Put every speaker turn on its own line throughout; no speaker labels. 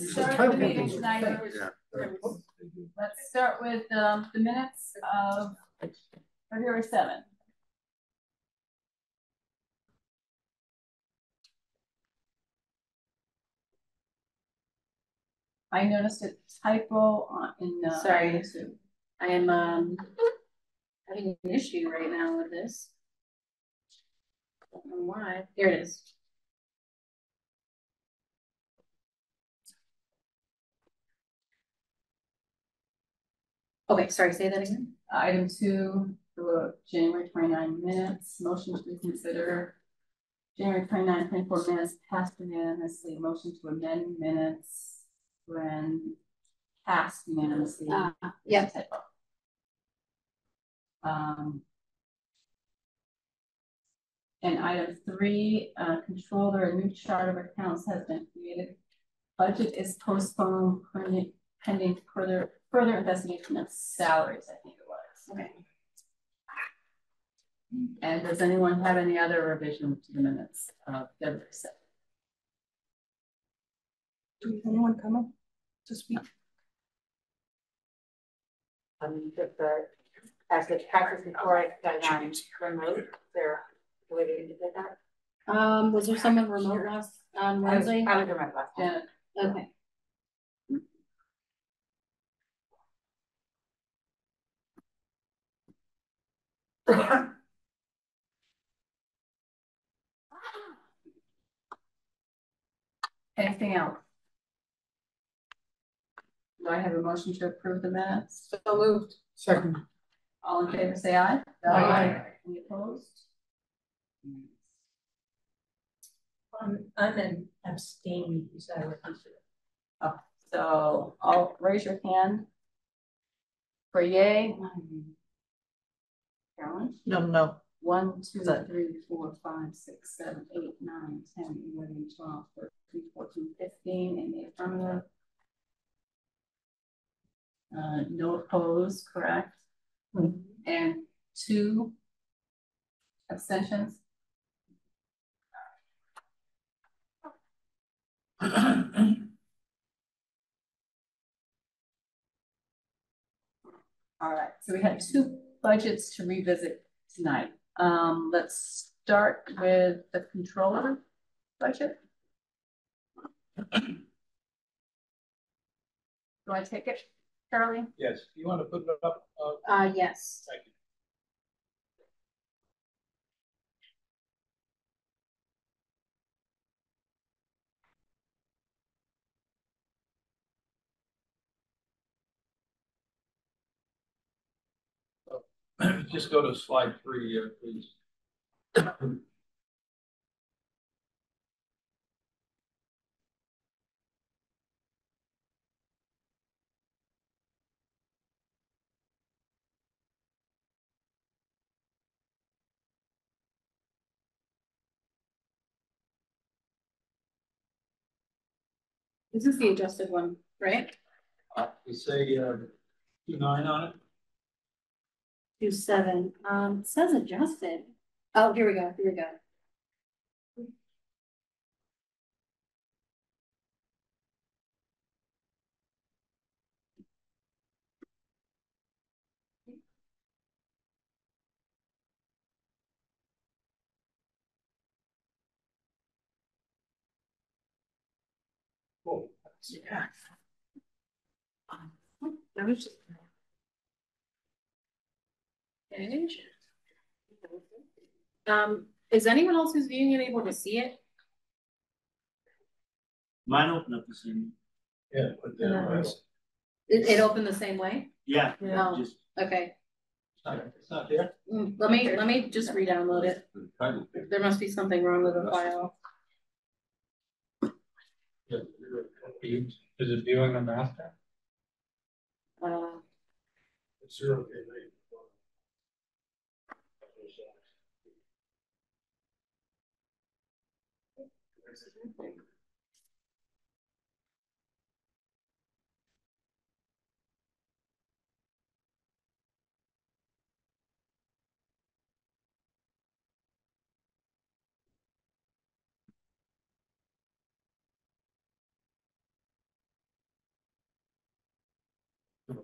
let's start the meeting tonight.
thing.
with- Let's start with, um, the minutes of February seventh. I noticed a typo on, in, uh.
Sorry.
item.
I am, um, having an issue right now with this. Don't know why, here it is. Okay, sorry, say that again?
Item two, the January 29 minutes, motion to reconsider. January 29, 24 minutes passed unanimously, motion to amend minutes when passed unanimously.
Uh,
Typo. Um. And item three, uh, controller, a new chart of accounts has been created. Budget is postponed pending further, further investigation of salaries, I think it was.
okay.
And does anyone have any other revision to the minutes of February seventh?
Does anyone come up to speak?
Um, the, the, as the practice before I got on remote, there, the way to indicate that?
Um, was there someone remote last, on
I was,
Wednesday?
I was remote last time.
Janet,
Okay,
anything else? Do I have a motion to approve the minutes?
So moved.
Second.
All in favor, say aye.
Aye.
Any opposed?
Um, I'm an abstaining, because I refused it.
So I'll raise your hand. For yay. Carolyn?
No, no.
One, two, three, four, five, six, seven, eight, nine, ten, eleven, twelve, thirteen, fourteen, fifteen in the affirmative. Uh, no opposed, correct? And two abstentions? All right, so we had two budgets to revisit tonight. Um, let's start with the controller budget. Do I take it, Caroline?
Yes, Do you want to put it up, uh,
uh, yes.
thank you. Just go to slide three, uh, please.
This is the adjusted one, right?
Uh, we say, uh, two nine on it.
Two seven, um, it says adjusted. Oh, here we go, here we go.
Oh,
Yeah. I was just. Okay. Um, is anyone else who's viewing it able to see it?
Mine opened up the same,
Yeah, put that right.
It, it opened the same way?
yeah,
No.
just,
Okay,
It's not, it's not there.
Mm, let me, let me just re-download it. There must be something wrong with the file.
Is it viewing the master?
Uh,
It's zero, okay, right.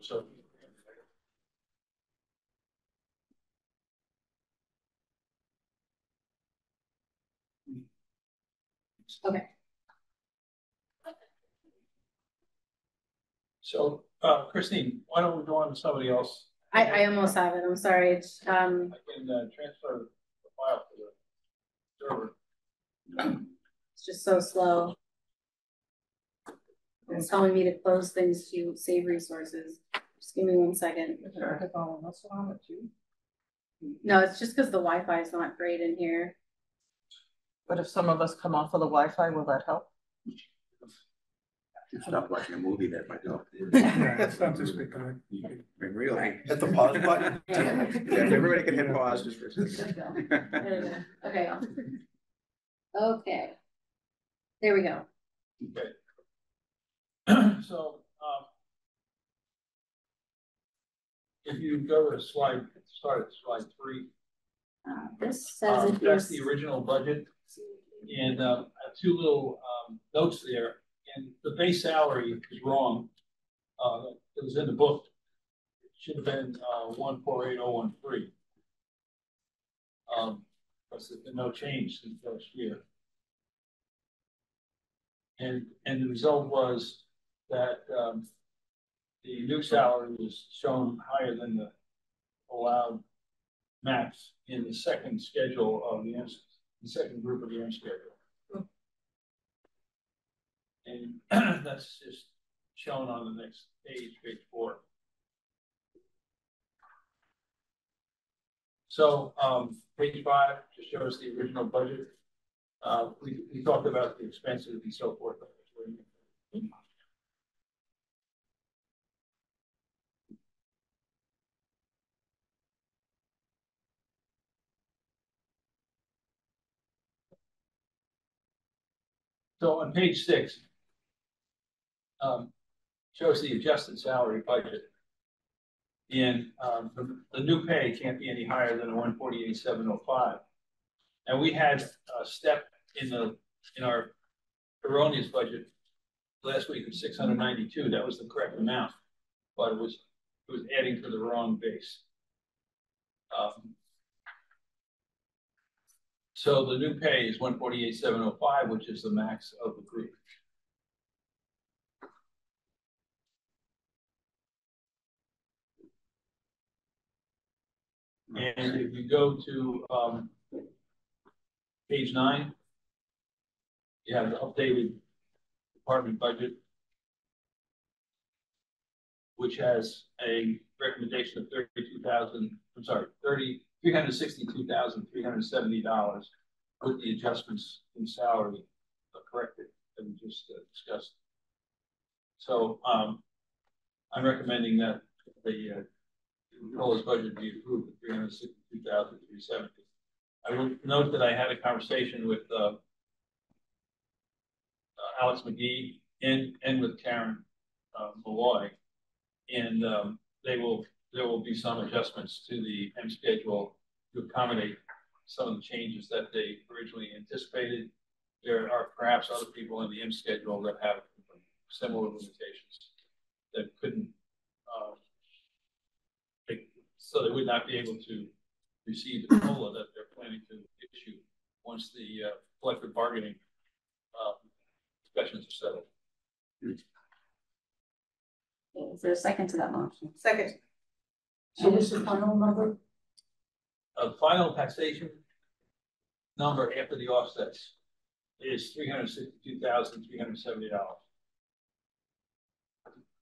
So
Okay.
So, uh, Christine, why don't we go on to somebody else?
I, I almost have it, I'm sorry, it's, um,
I can, uh, transfer the file to the server.
it's just so slow. It's telling me to close things to save resources, just give me one second. No, it's just because the Wi-Fi is not great in here.
But if some of us come off of the Wi-Fi, will that help?
Stop watching a movie that might help.
That's not just big,
I mean, really.
Hit the pause button.
Yeah, if everybody can hit pause just for a
There
second.
you go.
There we go. Okay. Okay. There we go.
Okay. So, um. If you go to slide, start at slide three,
Uh, This says
um,
if
that's the original budget. And, um, I have two little, um, notes there, and the base salary is wrong. Uh, it was in the book. It Should have been, uh, one four eight oh one three. Um, because there's been no change since last year. And, and the result was that, um, the new salary was shown higher than the allowed max in the second schedule of the, M- the second group of the M schedule. And that's just shown on the next page, page four. So, um, page five just shows the original budget. Uh, we, we talked about the expenses and so forth. So on page six, um, shows the adjusted salary budget. And, um, the, the new pay can't be any higher than a one forty-eight, seven oh five. And we had a step in the, in our erroneous budget last week of six hundred ninety-two, that was the correct amount, but it was, it was adding to the wrong base. Um, So the new pay is one forty-eight, seven oh five, which is the max of the group. And if you go to, um, page nine, you have the updated department budget, which has a recommendation of thirty-two thousand, I'm sorry, thirty, three hundred sixty-two thousand, three hundred seventy dollars with the adjustments in salary corrected that we just uh, discussed. So, um, I'm recommending that the, uh, budget be approved at three hundred sixty-two thousand, three seventy. I will note that I had a conversation with, uh, uh, Alex McGee and, and with Karen, uh, Malloy. And, um, they will, there will be some adjustments to the M schedule to accommodate some of the changes that they originally anticipated. There are perhaps other people in the M schedule that have similar limitations that couldn't, um, they- so they would not be able to receive the COLA that they're planning to issue once the, uh, collective bargaining, um, discussions are settled.
Is there a second to that motion?
Second.
So what's the final number?
A final taxation number after the offsets is three hundred sixty-two thousand, three hundred seventy dollars.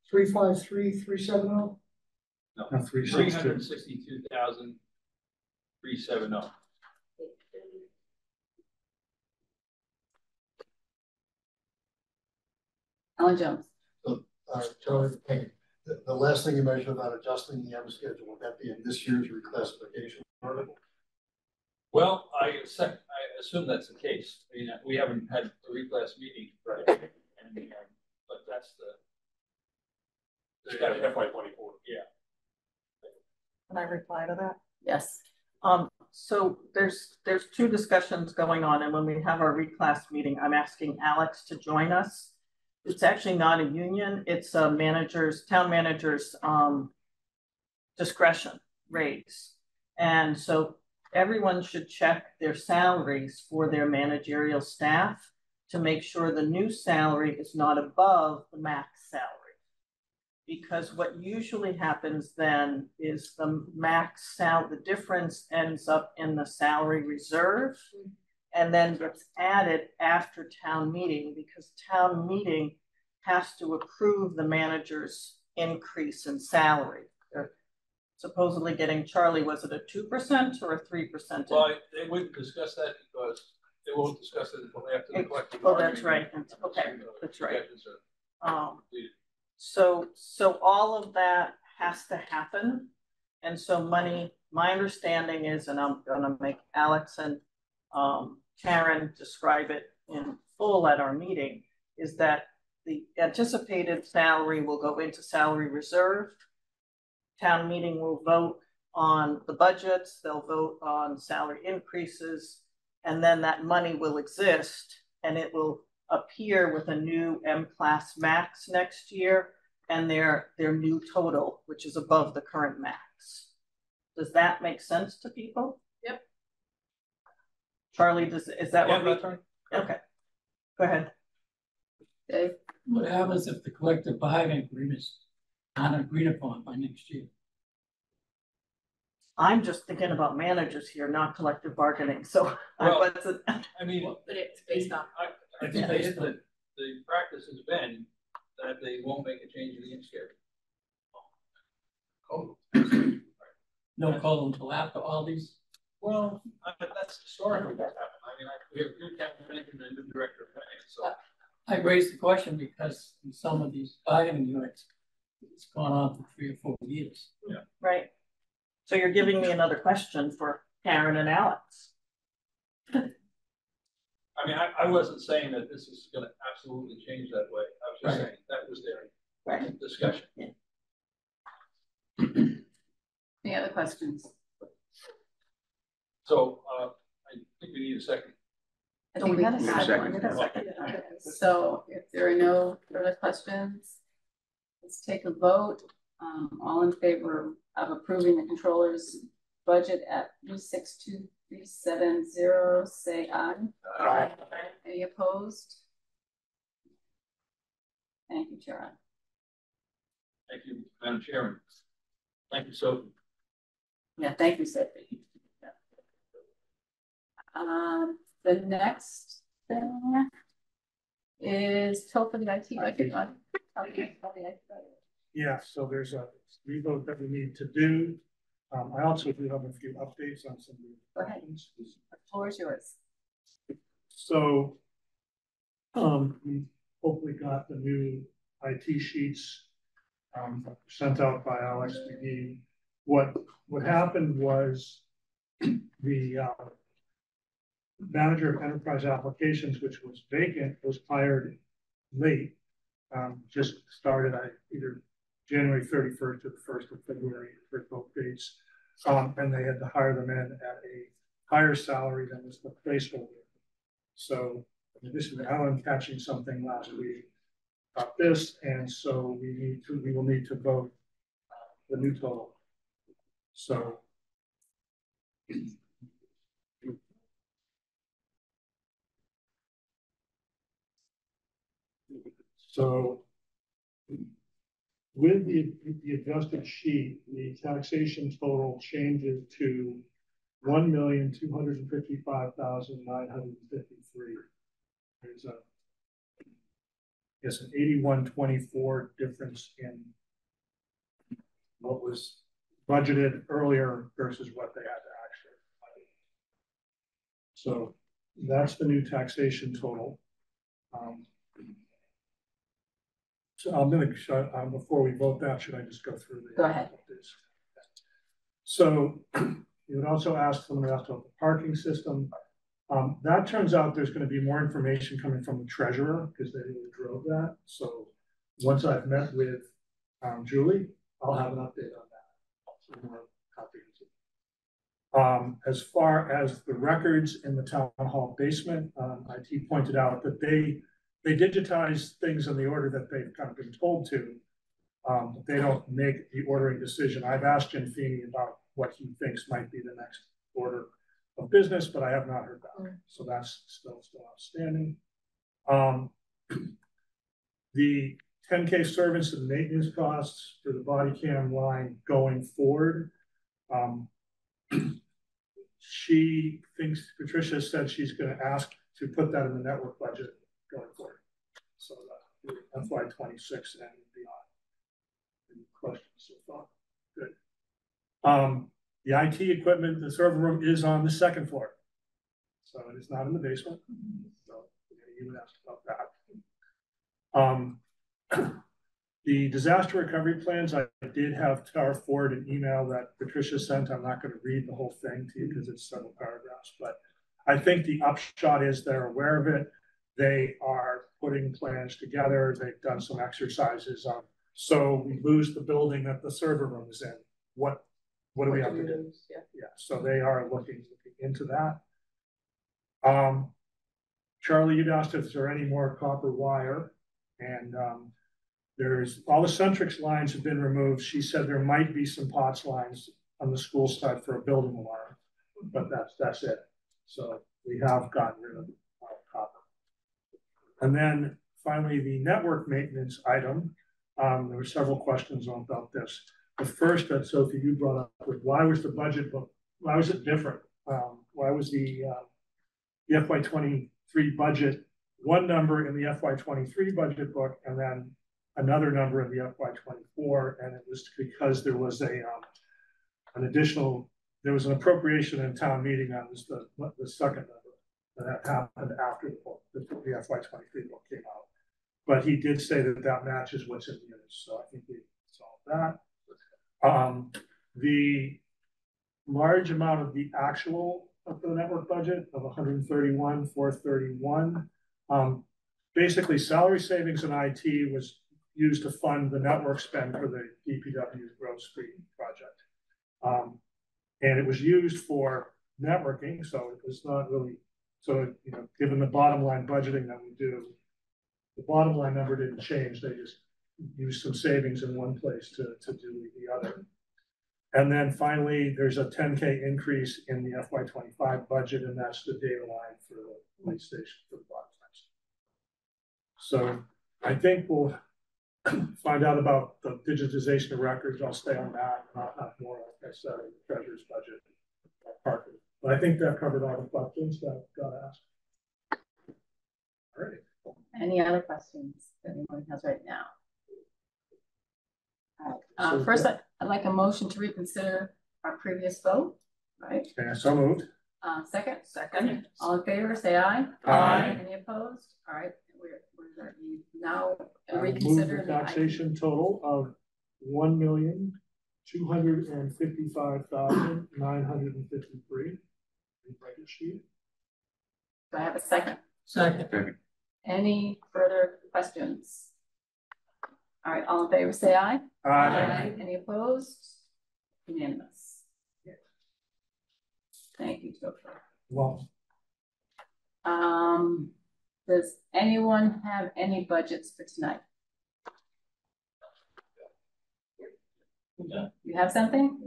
Three five three, three seven oh?
No,
No, three
three
six two.
hundred sixty-two thousand, three seven oh.
Alan Jones.
Uh, Charlie, hey, the, the last thing you mentioned about adjusting the M schedule, would that be in this year's reclassification article?
Well, I I assume that's the case. I mean, we haven't had a reclass meeting. Right. And, uh, but that's the. FY twenty-four. Yeah.
Can I reply to that?
Yes.
Um, so there's, there's two discussions going on, and when we have our reclass meeting, I'm asking Alex to join us. It's actually not a union, it's a manager's, town manager's, um, discretion raise. And so everyone should check their salaries for their managerial staff to make sure the new salary is not above the max salary. Because what usually happens then is the max sal, the difference ends up in the salary reserve and then gets added after town meeting because town meeting has to approve the manager's increase in salary. They're supposedly getting, Charlie, was it a two percent or a three percent?
Well, they wouldn't discuss that because they won't discuss it until after the collective.
Oh, that's right. Okay,
uh,
that's right. Um, so, so all of that has to happen. And so money, my understanding is, and I'm gonna make Alex and um Karen describe it in full at our meeting, is that the anticipated salary will go into salary reserve. Town meeting will vote on the budgets, they'll vote on salary increases, and then that money will exist and it will appear with a new M class max next year and their, their new total, which is above the current max. Does that make sense to people?
Yep.
Charlie, does, is that
Yeah,
what we,
that's right.
okay. Go ahead.
Dave?
What happens if the collective bargaining agreement is not agreed upon by next year?
I'm just thinking about managers here, not collective bargaining, so I
Well-
wasn't,
I mean,
But it's based on,
I, I think they, the, the practice has been that they won't make a change in the inch scale. Oh.
No call until after all these,
Well, I, but that's historically what happened. I mean, I, we have new capital management and new director of finance, so.
I raised the question because in some of these bargaining units, it's gone on for three or four years. Yeah.
right? So you're giving me another question for Karen and Alex.
I mean, I, I wasn't saying that this is gonna absolutely change that way. I was just
Right.
saying that was their
Right.
discussion.
Any other questions?
So, uh, I think we need a second.
I think we had a
Need a
second.
second.
So if there are no further questions, let's take a vote. Um, all in favor of approving the controller's budget at three six two three seven zero, say aye.
Aye.
Any opposed? Thank you, Tara.
Thank you, Madam Chairman. Thank you, Sophie.
Yeah, thank you, Sophie. Um, the next thing is total for the IT budget. on- okay, the IT budget.
Yeah, so there's a revote that we need to do. Um, I also do have a few updates on some of the.
Go ahead.
questions.
The floor is yours.
So, um, we hopefully got the new IT sheets, um, sent out by Alex McGee. What, what happened was the, uh, manager of enterprise applications, which was vacant, was hired late. Um, just started, I, either January thirty-first or the first of February for both dates. Um, and they had to hire them in at a higher salary than was the placeholder. So addition to Alan catching something last week about this, and so we need to, we will need to vote uh, the new total. So. So with the, the adjusted sheet, the taxation total changes to one million, two hundred and fifty-five thousand, nine hundred and fifty-three. There's a, yes, an eighty-one twenty-four difference in what was budgeted earlier versus what they had to actually. budget. So that's the new taxation total. Um, So I'm gonna, show- uh, before we vote that, should I just go through the?
Go ahead.
So you would also ask someone else about the parking system. Um, that turns out there's gonna be more information coming from the treasurer, because they really drove that, so once I've met with, um, Julie, I'll have an update on that. So more comprehensive. Um, as far as the records in the town hall basement, um, IT pointed out that they they digitize things in the order that they've kind of been told to. Um, but they don't make the ordering decision. I've asked Jim Feeney about what he thinks might be the next order of business, but I have not heard back. So that's still, still outstanding. Um, the ten K service and maintenance costs for the body cam line going forward. Um, she thinks, Patricia said she's gonna ask to put that in the network budget going forward. So that FY twenty-six and beyond. Any questions so far? Good. Um, the IT equipment, the server room is on the second floor. So it is not in the basement. So you would ask about that. Um, the disaster recovery plans, I did have Tara Ford an email that Patricia sent. I'm not going to read the whole thing to you because it's several paragraphs, but I think the upshot is they're aware of it. They are putting plans together. They've done some exercises on, so we lose the building that the server room is in. What, what do we have to do? Yeah, so they are looking, looking into that. Um, Charlie, you'd asked if there any more copper wire and, um, there's, all the Centrex lines have been removed. She said there might be some POTS lines on the school side for a building alarm, but that's, that's it. So we have gotten rid of. And then finally, the network maintenance item. Um, there were several questions about this. The first that Sophie you brought up was why was the budget book, why was it different? Um, why was the, uh, the FY twenty-three budget one number in the FY twenty-three budget book and then another number in the FY twenty-four, and it was because there was a, um, an additional, there was an appropriation in town meeting that was the, the second that happened after the book, the, the FY twenty-three book came out. But he did say that that matches what's in the news, so I think we solved that. Um, the large amount of the actual of the network budget of 131, 431. Um, basically, salary savings in IT was used to fund the network spend for the DPW Grove Street project. Um, and it was used for networking, so it was not really, so, you know, given the bottom line budgeting that we do, the bottom line number didn't change, they just used some savings in one place to, to do the other. And then finally, there's a ten K increase in the FY twenty-five budget, and that's the data line for the police station for the block So I think we'll find out about the digitization of records. I'll stay on that, not, not more, like I said, the treasurer's budget. Part. But I think that covered all the questions that got asked. All right.
Any other questions that anyone has right now? All right, uh,
So
first,
that-
I- I'd like a motion to reconsider our previous vote, right?
Okay, so moved.
Uh, second? Second. All in favor, say aye.
Aye.
Any opposed? All right, we're, we're now
I
reconsider
the
the.
taxation total of one million, two hundred and fifty-five thousand, nine hundred and fifty-three.
Do I have a second?
Second.
Any further questions? All right, all in favor, say aye.
Aye.
Any opposed? Unanimous. Thank you, Topher.
Well,
Um, does anyone have any budgets for tonight?
Yeah.
You have something?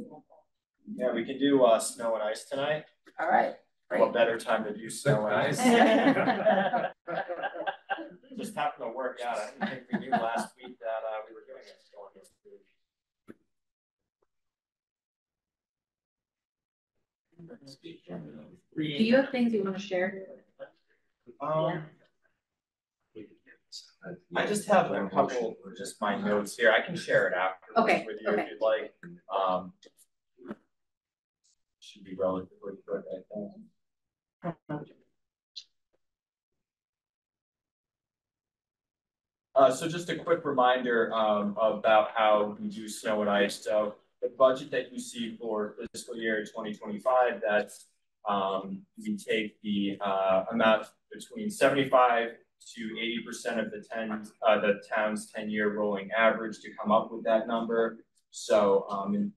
Yeah, we can do uh snow and ice tonight.
All right, great.
What better time to do snow and ice? Just happened to work out. I didn't think we knew last week that uh we were doing it. so I guess
Do you have things you wanna share?
Um. I just have a couple, just my notes here. I can share it afterwards
Okay,
with you if you'd like. Um. Should be relatively quick, I think. Uh, so just a quick reminder, um, about how we do snow and ice. So the budget that you see for fiscal year twenty twenty-five, that's, um, we take the, uh, amount between seventy-five to eighty percent of the ten, uh, the town's ten-year rolling average to come up with that number. So, um, and,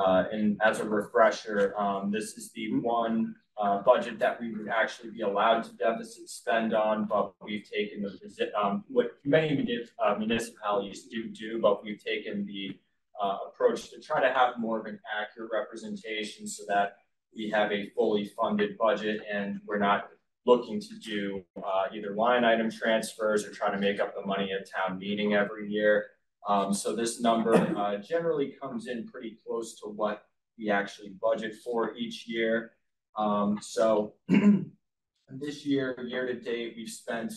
uh, and as a refresher, um, this is the one, uh, budget that we would actually be allowed to deficit spend on, but we've taken the, um, what many uh, municipalities do do, but we've taken the uh, approach to try to have more of an accurate representation so that we have a fully funded budget and we're not looking to do uh, either line item transfers or trying to make up the money at town meeting every year. Um, so this number uh, generally comes in pretty close to what we actually budget for each year. Um, so this year, year to date, we've spent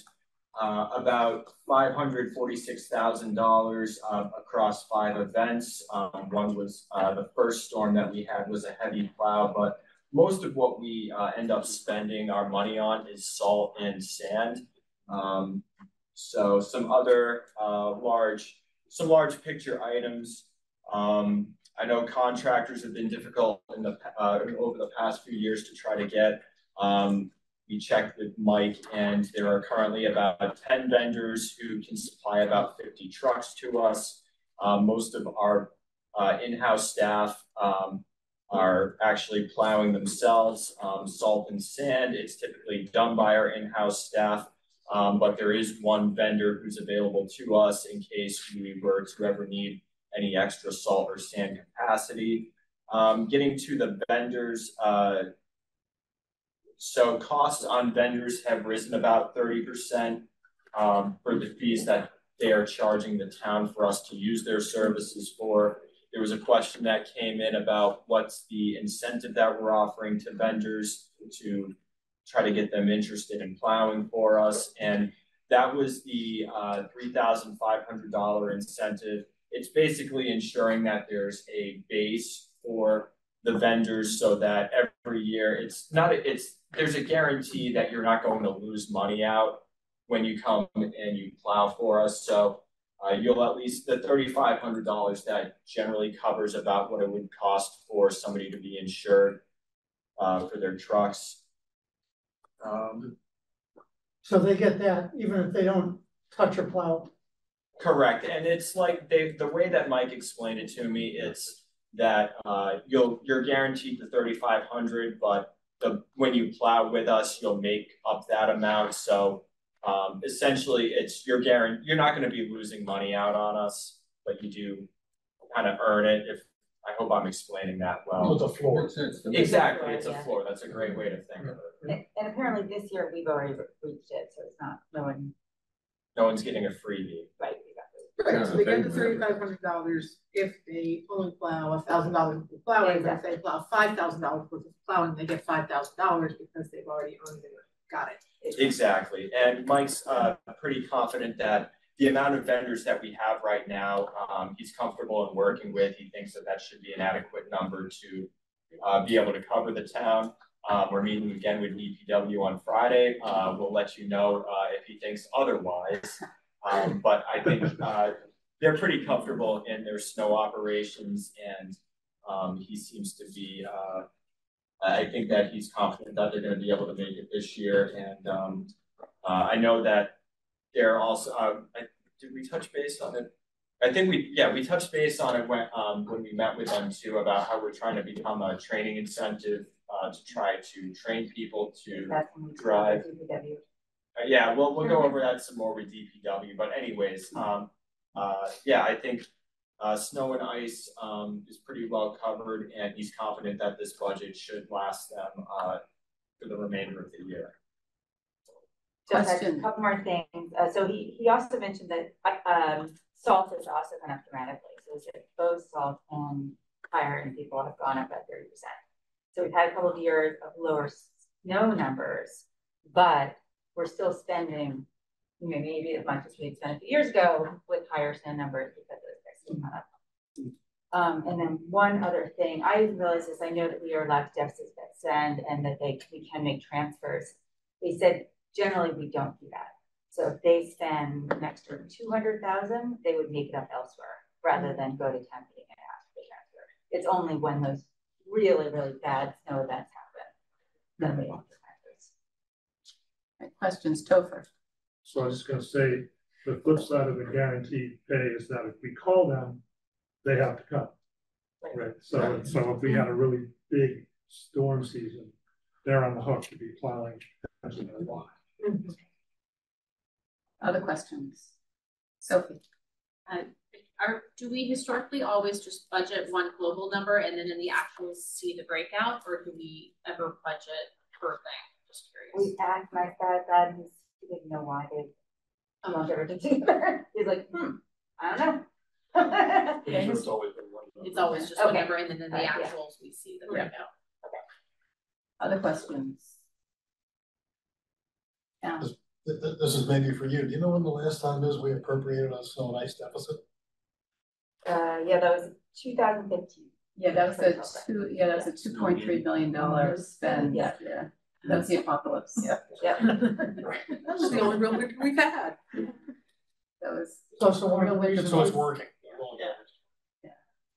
uh, about five hundred forty-six thousand dollars uh, across five events. Um, one was the first storm that we had was a heavy plow, but most of what we end up spending our money on is salt and sand. So some other large, some large picture items. Um, I know contractors have been difficult in the uh, over the past few years to try to get. Um, we checked with Mike, and there are currently about 10 vendors who can supply about 50 trucks to us. Um, most of our uh, in-house staff um, are actually plowing themselves. Um, salt and sand, it's typically done by our in-house staff, um, but there is one vendor who's available to us in case we were to ever need any extra salt or sand capacity. Um, getting to the vendors, uh, so costs on vendors have risen about thirty percent um, for the fees that they are charging the town for us to use their services for. There was a question that came in about what's the incentive that we're offering to vendors to try to get them interested in plowing for us. And that was the uh, $3,500 incentive. It's basically ensuring that there's a base for the vendors so that every year it's not, it's, there's a guarantee that you're not going to lose money out when you come and you plow for us. So uh, you'll at least the thirty-five hundred dollars that generally covers about what it would cost for somebody to be insured uh, for their trucks. Um,
So they get that even if they don't touch or plow.
correct, and it's like they the way that Mike explained it to me, it's that uh, you'll you're guaranteed the thirty-five hundred, but the when you plow with us, you'll make up that amount. So um, essentially, it's you're guaranteed you're not going to be losing money out on us, but you do kind of earn it. If I hope I'm explaining that well.
the floor.
Exactly, it's a
Yeah.
floor. That's a great way to think of it.
And, and apparently this year we've already reached it, so it's not, no one,
No one's getting a freebie.
right,
Right, so they get the thirty-five hundred dollars if they only plow a thousand dollars worth of plowing, but if they plow five thousand dollars worth of plowing, they get five thousand dollars because they've already earned it. Got it.
Exactly, and Mike's uh pretty confident that the amount of vendors that we have right now, um he's comfortable in working with, he thinks that that should be an adequate number to uh be able to cover the town. Uh, we're meeting again with DPW on Friday, uh we'll let you know uh if he thinks otherwise. Um but I think uh they're pretty comfortable in their snow operations and um he seems to be uh I think that he's confident that they're gonna be able to make it this year and um uh I know that they're also, uh I, did we touch base on it? I think we, yeah, we touched base on it when um when we met with them too about how we're trying to become a training incentive uh to try to train people to
that's when we.
Drive. Uh, yeah, we'll, we'll go over that some more with DPW, but anyways, um, uh, yeah, I think. Uh, snow and ice, um, is pretty well covered and he's confident that this budget should last them, uh, for the remainder of the year.
Just a
Question.
couple more things, uh, so he, he also mentioned that, um, salt has also gone up dramatically, so he said both salt and fire and people have gone up by thirty percent. So we've had a couple of years of lower snow numbers, but we're still spending, you know, maybe as much as we spent a few years ago with higher snow numbers because those prices went up. Um, and then one other thing, I didn't realize this, I know that we are allowed to deficit send and that they, we can make transfers. They said generally we don't do that. So if they spend an extra two hundred thousand, they would make it up elsewhere rather than go to meeting and ask for the transfer. It's only when those really, really bad snow events happen. Then we want the transfers.
Right, Questions, Topher?
So I was just gonna say, the flip side of the guaranteed pay is that if we call them, they have to come. Right, so, so if we had a really big storm season, they're on the hook to be plowing. as they want.
Other questions? Sophie?
Uh, are, do we historically always just budget one global number and then in the actuals see the breakout, or do we ever budget per thing? Just curious.
We asked my dad, dad, he's, he didn't know why they lumped everything together. He's like, hmm, I don't know.
Pretty sure it's always been one.
It's always just
Okay.
whatever, and then in the
Right, yeah.
actuals, we see the
Yeah.
breakout.
Other questions? Yeah,
Th- th- this is maybe for you. Do you know when the last time is we appropriated a snow and ice deficit?
Uh, yeah, that was two thousand fifteen.
yeah, that was a two, yeah, that was a two point three million dollar spend, yeah,
Yeah.
yeah. That was the apocalypse. Yeah.
Yep.
That was the only real winter we've had.
That was.
It's also one of the
Real
reasons,
So it's
it's
working.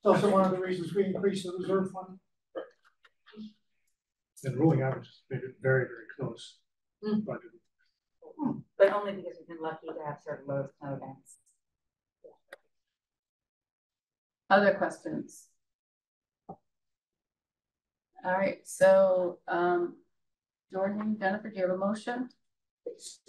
also one of the reasons we increased the reserve fund.
And ruling out just made it very, very close.
Hmm.
Budget.
But only because we've been lucky to have sort of low snow events.
Other questions? All right, so, um, Jordan, Jennifer, do you have a motion?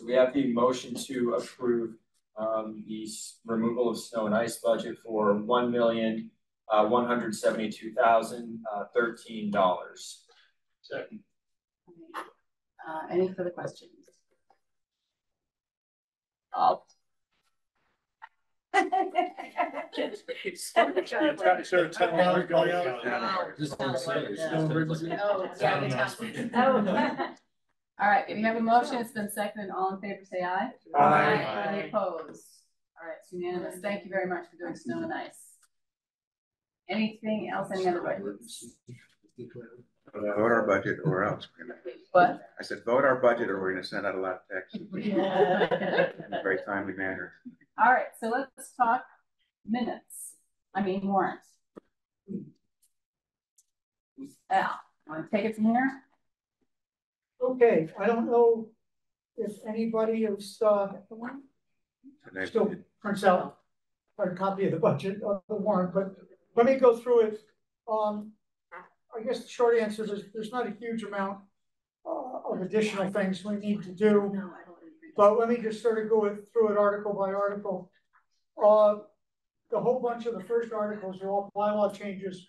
We have the motion to approve um the removal of snow and ice budget for one million uh one hundred seventy-two thousand uh thirteen dollars.
Second.
Uh, any further questions? All.
Is ten dollars going out?
Yeah,
Oh.
All right, if you have a motion, it's been seconded, all in favor, say aye.
Aye.
Any opposed? All right, it's unanimous, thank you very much for doing snow and ice. Anything else, any other questions?
Vote our budget or else.
What?
I said, vote our budget or we're gonna send out a lot of texts in a very timely manner.
All right, so let's talk minutes, I mean warrants. Al, wanna take it from here?
Okay, I don't know if anybody has, uh,
And then-
still prints out a copy of the budget of the warrant, but let me go through it. Um, I guess the short answer is there's not a huge amount uh, of additional things we need to do. But let me just sort of go through it article by article. Uh, the whole bunch of the first articles are all bylaw changes,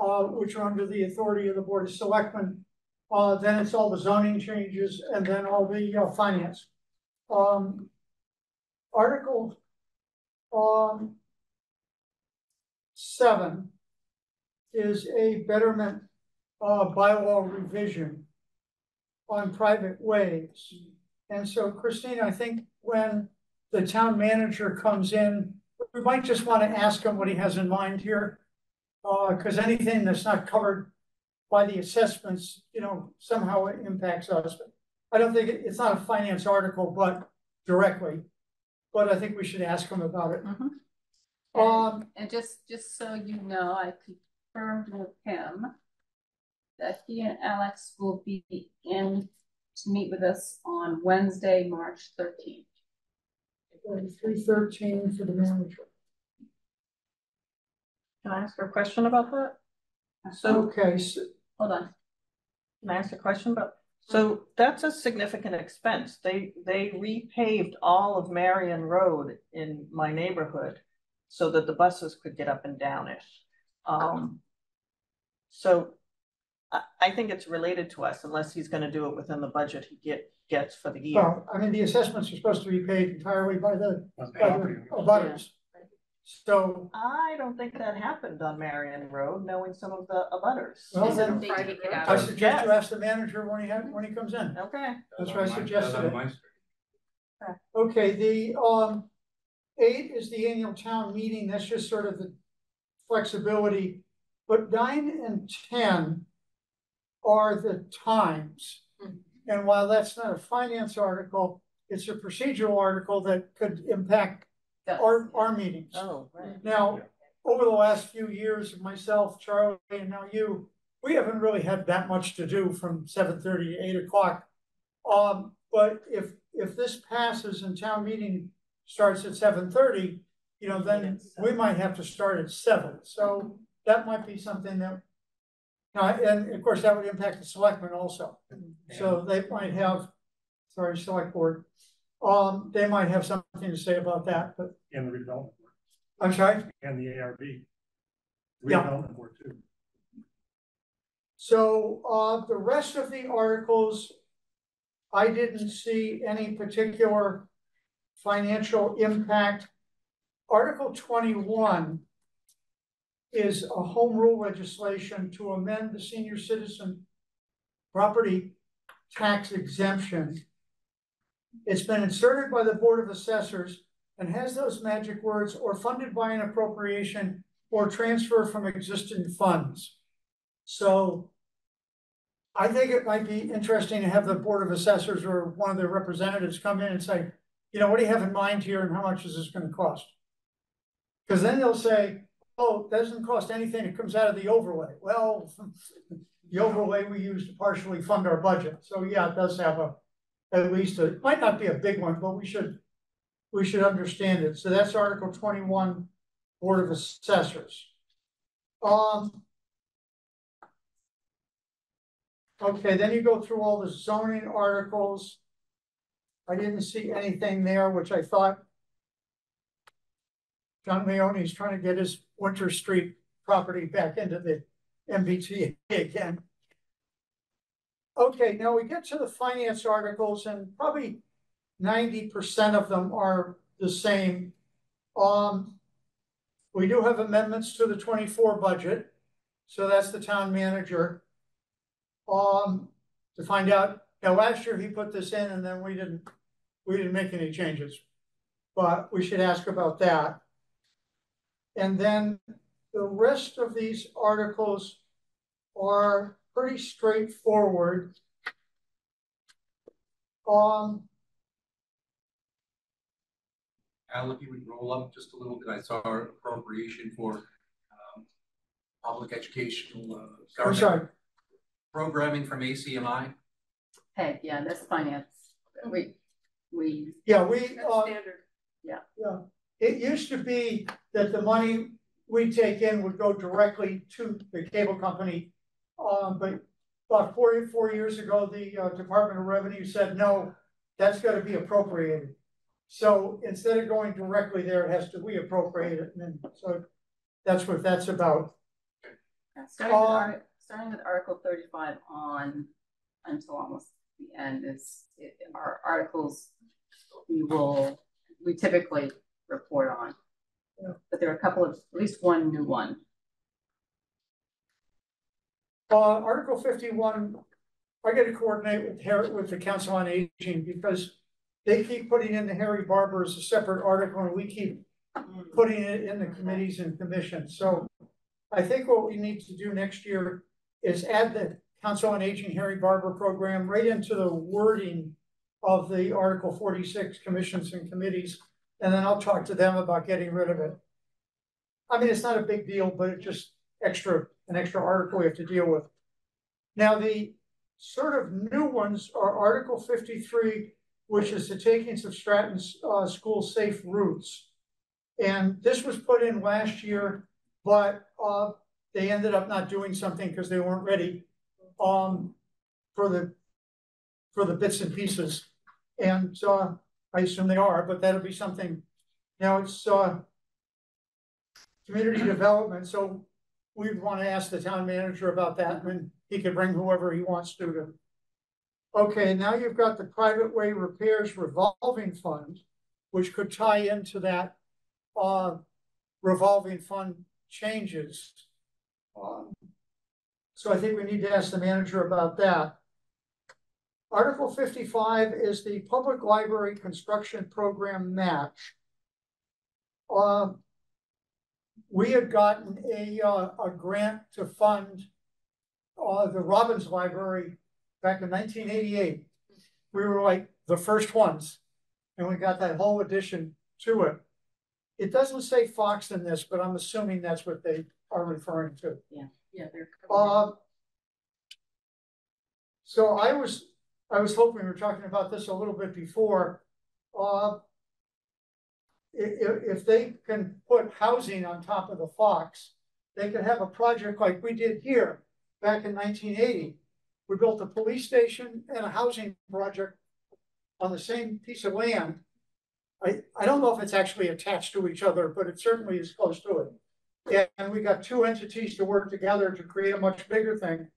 uh, which are under the authority of the Board of Selectmen. Uh, then it's all the zoning changes and then all the, uh, finance. Um, article, um, seven is a betterment, uh, bylaw revision on private ways. And so Christine, I think when the town manager comes in, we might just want to ask him what he has in mind here. Uh, cause anything that's not covered by the assessments, you know, somehow it impacts us. But I don't think, it- it's not a finance article, but directly. But I think we should ask him about it.
Mhm.
Um,
And just, just so you know, I confirmed with him that he and Alex will be in to meet with us on Wednesday, March thirteenth.
three thirteen for the manager.
Can I ask a question about that? So,
Okay, so,
Hold on,
can I ask a question about, so that's a significant expense. They, they repaved all of Marion Road in my neighborhood so that the buses could get up and down it. Um, so I, I think it's related to us unless he's gonna do it within the budget he get, gets for the year.
well, I mean, the assessments are supposed to be paid entirely by the, by the abutters. So,
I don't think that happened on Marion Road, knowing some of the abutters.
Well,
Is
then-
it a private
I
road?
suggest you ask the manager when he had, when he comes in.
Okay.
That's what I suggested. Okay, the, um, eight is the annual town meeting, that's just sort of the flexibility. But nine and ten are the times. And while that's not a finance article, it's a procedural article that could impact our, our meetings.
Oh, right.
Now, over the last few years, myself, Charlie, and now you, we haven't really had that much to do from seven thirty to eight o'clock. Um, but if, if this passes and town meeting starts at seven thirty, you know, then we might have to start at seven. So that might be something that Now, and of course, that would impact the selectmen also, so they might have, sorry, select board. Um, they might have something to say about that, but,
And the redevelopment, board,
I'm sorry,
and the ARB.
Yeah.
Redevelopment board too.
so, uh, the rest of the articles. I didn't see any particular financial impact. Article twenty-one. Is a home rule legislation to amend the senior citizen. Property tax exemption. It's been inserted by the Board of Assessors and has those magic words or funded by an appropriation. Or transfer from existing funds. So. I think it might be interesting to have the Board of Assessors or one of their representatives come in and say, you know, what do you have in mind here and how much is this gonna cost? Cause then they'll say, oh, it doesn't cost anything, it comes out of the overlay. Well, the overlay we use to partially fund our budget. So yeah, it does have a, at least a, it might not be a big one, but we should, we should understand it. So that's Article twenty-one, Board of Assessors. Um. Okay, then you go through all the zoning articles. I didn't see anything there, which I thought. John Leone's trying to get his Winter Street property back into the MBTA again. Okay, now we get to the finance articles and probably ninety percent of them are the same. Um, we do have amendments to the twenty-four budget, so that's the town manager. Um, to find out, now last year he put this in and then we didn't, we didn't make any changes. But we should ask about that. And then the rest of these articles are pretty straightforward. Um,
Al, if you would roll up just a little bit, I saw appropriation for um public educational uh
I'm sorry,
programming from ACMI.
Hey, yeah, that's finance. We, we,
yeah, we, uh,
Standard.
Yeah. Yeah, it used to be that the money we take in would go directly to the cable company. Um, but about four, four years ago, the uh, Department of Revenue said, no, that's gotta be appropriated. So instead of going directly there, it has to, we appropriate it, and then, so that's what that's about.
starting with,
Um,
Art- starting with Article thirty-five on until almost the end is, it- our articles. We will, we typically report on. But there are a couple of, at least one new one.
Uh, Article fifty-one, I gotta coordinate with Harry, with the Council on Aging, because they keep putting in the Harry Barber as a separate article, and we keep putting it in the committees and commissions, so I think what we need to do next year is add the Council on Aging Harry Barber program right into the wording of the Article forty-six commissions and committees, and then I'll talk to them about getting rid of it. I mean, it's not a big deal, but it's just extra, an extra article we have to deal with. Now, the sort of new ones are Article fifty-three, which is the takings of Stratton's uh school safe routes. And this was put in last year, but uh they ended up not doing something because they weren't ready um for the for the bits and pieces. And uh I assume they are, but that'll be something. Now it's uh community development, so we'd want to ask the town manager about that, and he can bring whoever he wants to to. Okay, now you've got the private way repairs revolving fund, which could tie into that uh revolving fund changes. Um, So I think we need to ask the manager about that. Article fifty-five is the public library construction program match. Um, we had gotten a, uh, a grant to fund uh, the Robbins Library back in nineteen eighty-eight. We were like the first ones, and we got that whole addition to it. It doesn't say Fox in this, but I'm assuming that's what they are referring to.
Yeah, they're.
Uh. So I was, I was hoping we were talking about this a little bit before, uh. i- if they can put housing on top of the Fox, they could have a project like we did here back in nineteen eighty. We built a police station and a housing project on the same piece of land. I, I don't know if it's actually attached to each other, but it certainly is close to it. And we got two entities to work together to create a much bigger thing.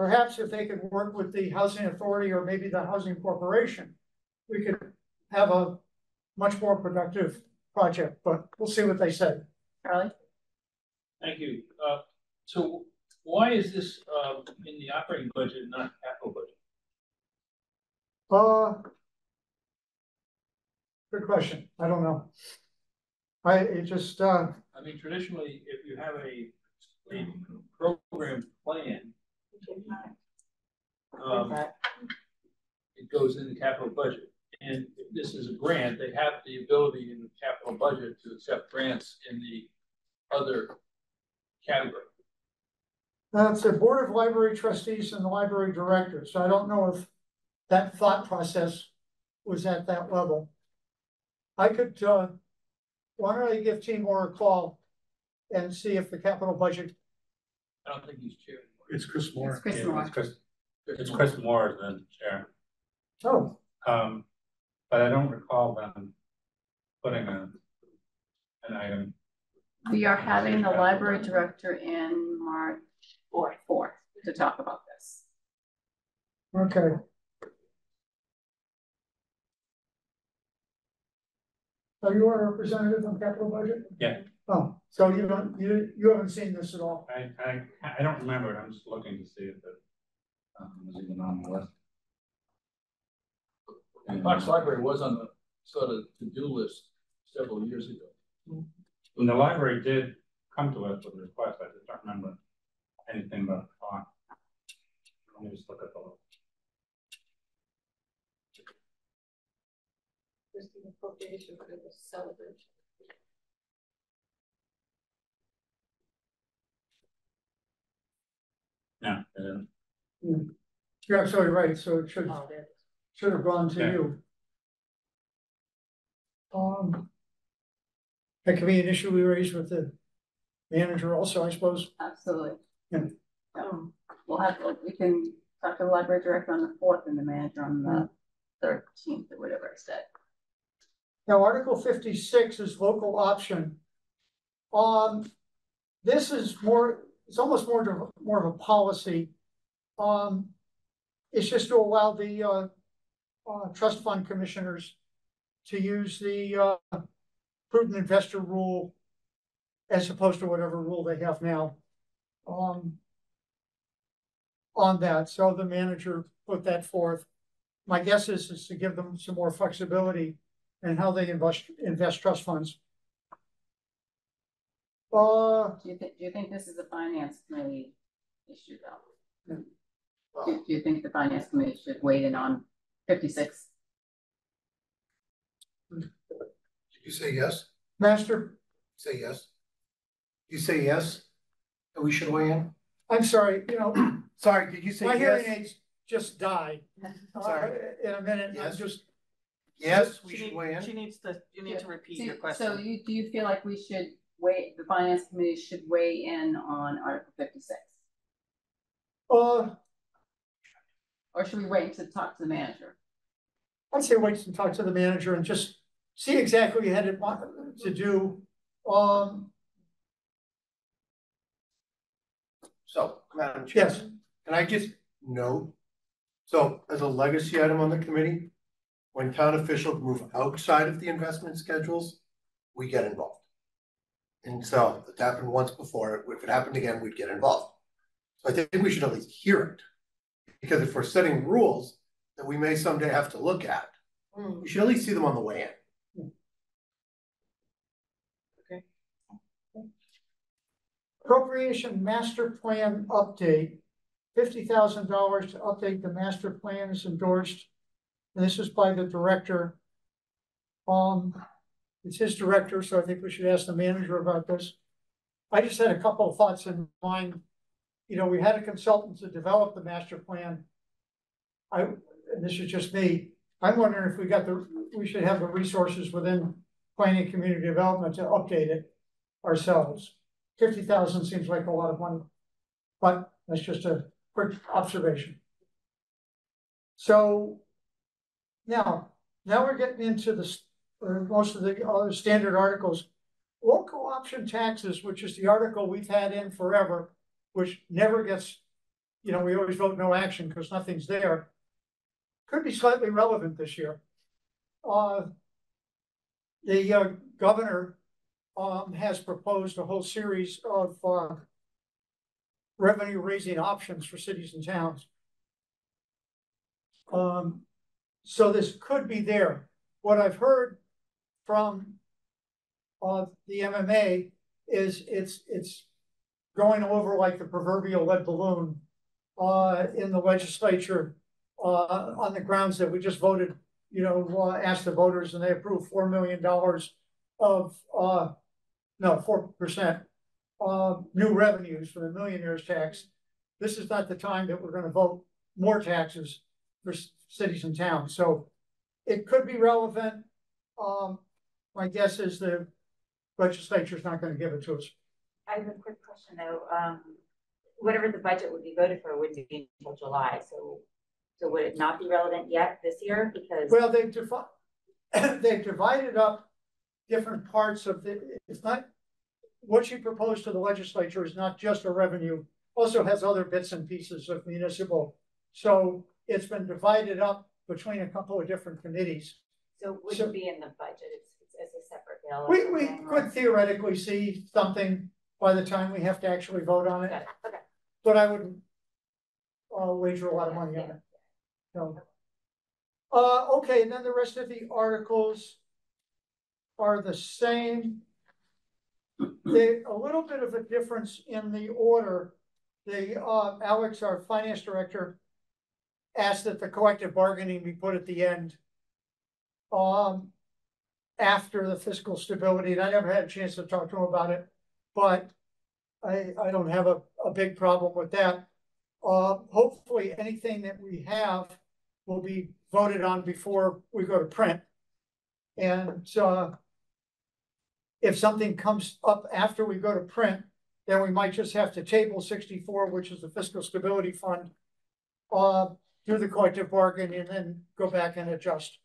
Perhaps if they could work with the housing authority or maybe the housing corporation, we could have a much more productive project, but we'll see what they say.
Charlie?
Thank you. Uh, so why is this, um, in the operating budget, not capital budget?
Uh. Good question. I don't know. I, it just, uh,
I mean, traditionally, if you have a, a program plan, um, it goes in the capital budget. And if this is a grant, they have the ability in the capital budget to accept grants in the other category.
that's the Board of Library Trustees and the Library Director, so I don't know if that thought process was at that level. I could, uh, why don't I give Timor a call and see if the capital budget,
I don't think he's chair.
It's Chris Moore.
It's Chris
Yeah,
Moore.
It's Chris, it's Chris Moore, the chair.
oh,
Um, but I don't recall them putting a, an item.
We are having the library director in March or fourth to talk about this.
okay. Are you a representative on capital budget?
Yeah.
Oh, so you don't, you, you haven't seen this at all?
I, I, I don't remember it. I'm just looking to see if it um, was even on the list.
And Fox Library was on the sort of to-do list several years ago.
When the library did come to us with a request, I just don't remember anything about the cost. Let me just look at the. list.
Just the appropriation for the celebration.
Yeah, it is.
You're absolutely right, so it should, should have gone to
Yeah.
you. Um. That could be an issue we raised with the manager also, I suppose.
Absolutely.
Yeah.
Um, we'll have, we can talk to the library director on the fourth and the manager on the thirteenth or whatever I said.
Now, Article fifty-six is local option. Um, this is more, it's almost more, to- more of a policy. Um, it's just to allow the, uh, uh, trust fund commissioners to use the, uh, prudent investor rule as opposed to whatever rule they have now. Um, on that, so the manager put that forth. My guess is, is to give them some more flexibility and how they invest, invest trust funds. Uh,
Do you think, do you think this is a finance committee issue though?
Yeah.
Do, do you think the finance committee should weigh in on fifty-six?
Did you say yes?
Master,
Say yes. You say yes? And we should weigh in?
I'm sorry, you know,
Sorry, did you say
my hearing
yes?
aids just died. Uh,
Sorry.
In a minute, I'm
Yes.
just,
Yes, we
She
should
need-
weigh
She needs to, you need to repeat
So-
your
So
question.
you, do you feel like we should weigh, the finance committee should weigh in on Article fifty-six?
uh,
Or should we wait to talk to the manager?
I'd say wait and talk to the manager and just see exactly what you had it want to do. Um,
So, Madam Chair.
yes,
Can I just note? So as a legacy item on the committee, when town officials move outside of the investment schedules, we get involved. And so it happened once before, if it happened again, we'd get involved. So I think we should at least hear it. Because if we're setting rules that we may someday have to look at, we should at least see them on the way in. Okay.
Appropriation master plan update. Fifty thousand dollars to update the master plan is endorsed. And this is by the director. Um, it's his director, so I think we should ask the manager about this. I just had a couple of thoughts in mind. You know, we had a consultant to develop the master plan. I, and this is just me, I'm wondering if we got the, we should have the resources within planning community development to update it ourselves. Fifty thousand seems like a lot of money. But That's just a quick observation. So now, now we're getting into the, or most of the other standard articles. Local option taxes, which is the article we've had in forever, which never gets, you know, we always vote no action because nothing's there. Could be slightly relevant this year. Uh, the uh, governor um, has proposed a whole series of uh, revenue raising options for cities and towns. Um, so this could be there. What I've heard from uh, the MMA is it's, it's going over like the proverbial lead balloon uh, in the legislature uh, on the grounds that we just voted, you know, uh, asked the voters and they approved four million dollars of, uh, no, four percent new revenues for the millionaires tax. This is not the time that we're gonna vote more taxes for cities and towns, so it could be relevant. Um, my guess is the legislature's not gonna give it to us.
I have a quick question though, um, whatever the budget would be voted for wouldn't be until July, so. So would it not be relevant yet this year, because?
Well, they've divided, they've divided up different parts of the, it's not. What you propose to the legislature is not just a revenue, also has other bits and pieces of municipal. So it's been divided up between a couple of different committees.
So it would
So-
be in the budget, bill?
We, we could theoretically see something by the time we have to actually vote on it,
it, Okay.
but I wouldn't. Uh, wager a lot of money on it. No. Uh, okay, and then the rest of the articles. Are the same. They, a little bit of a difference in the order. The, uh, Alex, our finance director. Asked that the collective bargaining be put at the end. Um. After the fiscal stability, and I never had a chance to talk to him about it, but. I, I don't have a, a big problem with that. Uh, hopefully, anything that we have will be voted on before we go to print. And, uh, if something comes up after we go to print, then we might just have to table sixty-four, which is the fiscal stability fund. Uh, do the collective bargain and then go back and adjust.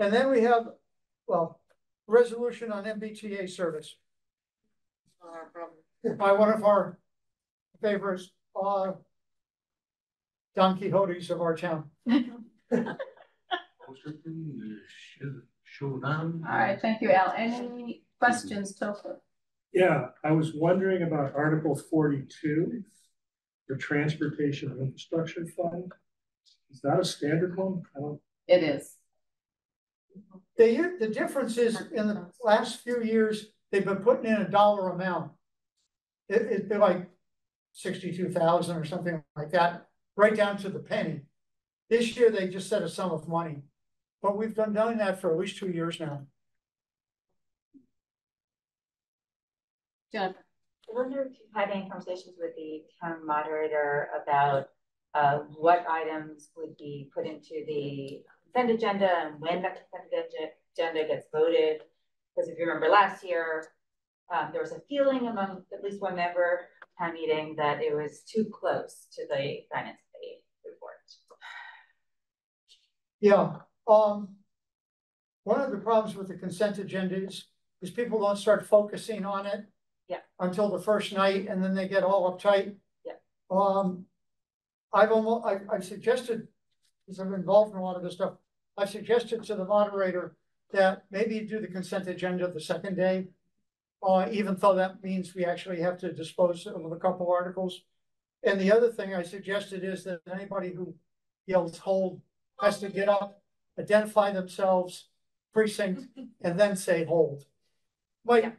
And then we have, well, resolution on MBTA service. Uh, by one of our favorites, uh. Don Quixotes of our town.
All right, thank you, Al. Any questions, Topher?
Yeah, I was wondering about Article forty-two, the Transportation Infrastructure Fund. Is that a standard one? I don't,
It is.
The, the difference is in the last few years, they've been putting in a dollar amount. It, it'd be like sixty-two thousand or something like that, right down to the penny. This year, they just set a sum of money, but we've been doing that for at least two years now.
Jennifer?
I wonder if you've had any conversations with the town moderator about uh, what items would be put into the consent agenda and when that consent agenda gets voted? Because if you remember last year, um, there was a feeling among at least one member town meeting that it was too close to the finance committee report.
Yeah, um. One of the problems with the consent agenda is, is people don't start focusing on it.
Yeah.
Until the first night and then they get all uptight.
Yeah.
Um. I've almost, I, I've suggested, because I'm involved in a lot of this stuff, I've suggested to the moderator that maybe do the consent agenda the second day. Uh, even though that means we actually have to dispose of a couple articles. And the other thing I suggested is that anybody who yells hold has to get up, identify themselves, precinct, and then say hold. Might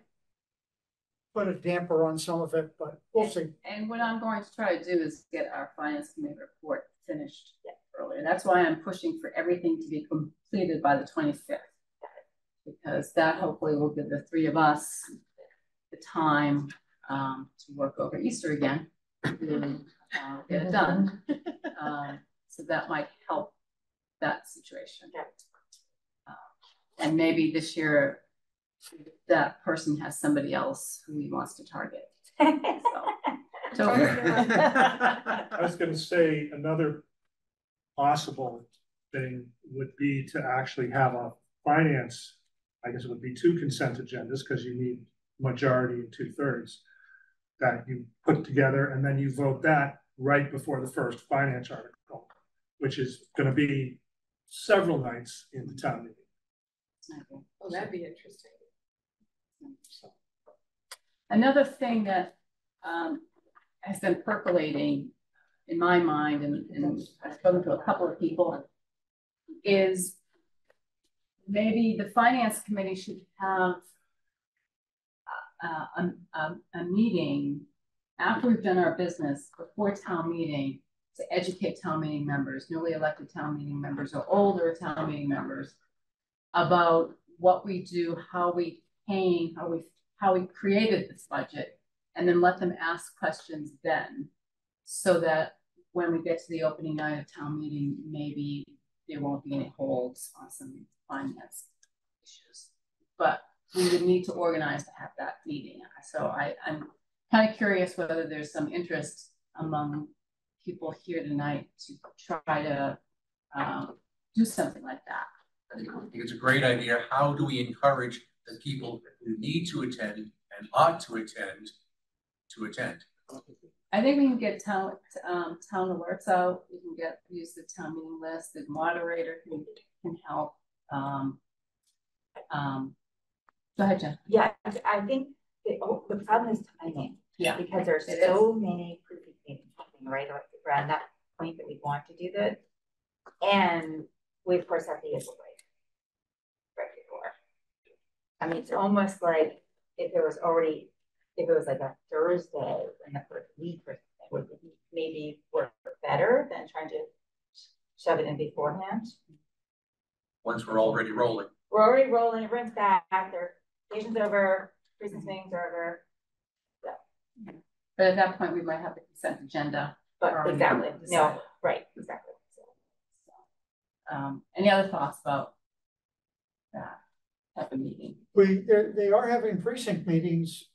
put a damper on some of it, but we'll see.
And what I'm going to try to do is get our finance committee report finished earlier. That's why I'm pushing for everything to be completed by the twenty-fifth. Because that hopefully will give the three of us the time um to work over Easter again. To uh, get it done. Um, so that might help that situation. Uh, And maybe this year, that person has somebody else who he wants to target. So,
I was gonna say, another possible thing would be to actually have a finance. I guess it would be two consent agendas, because you need majority and two thirds. That you put together and then you vote that right before the first finance article, which is gonna be several nights in the town meeting.
Oh, that'd be interesting.
Another thing that um has been percolating in my mind and and I've spoken to a couple of people. Is maybe the finance committee should have. Uh, a, a, a meeting after we've done our business before town meeting. To educate town meeting members, newly elected town meeting members or older town meeting members. About what we do, how we came, how we, how we created this budget. And then let them ask questions then. So that when we get to the opening night of town meeting, maybe there won't be any holds on some finance issues. But we would need to organize to have that meeting, so I, I'm kind of curious whether there's some interest among people here tonight to try to um, do something like that.
I think it's a great idea. How do we encourage the people who need to attend and ought to attend to attend?
I think we can get town, um, town alerts out, we can get, use the town meeting list, the moderator can, can help, um. Um, go ahead, Jen.
Yeah, I think the, oh, the problem is timing.
Yeah,
Because there's
it is.
so many pre meetings happening right around that point that we want to do that. And we of course have the issue break. Right before. I mean, it's almost like if it was already, if it was like a Thursday in the first week or something, would maybe work better than trying to shove it in beforehand.
Once we're already rolling.
We're already rolling, everyone's back, their vacation's over, Christmas meetings are over.
But at that point, we might have the consent agenda.
But exactly, no, right, exactly.
Um, any other thoughts about that type of meeting?
We, they are having precinct meetings.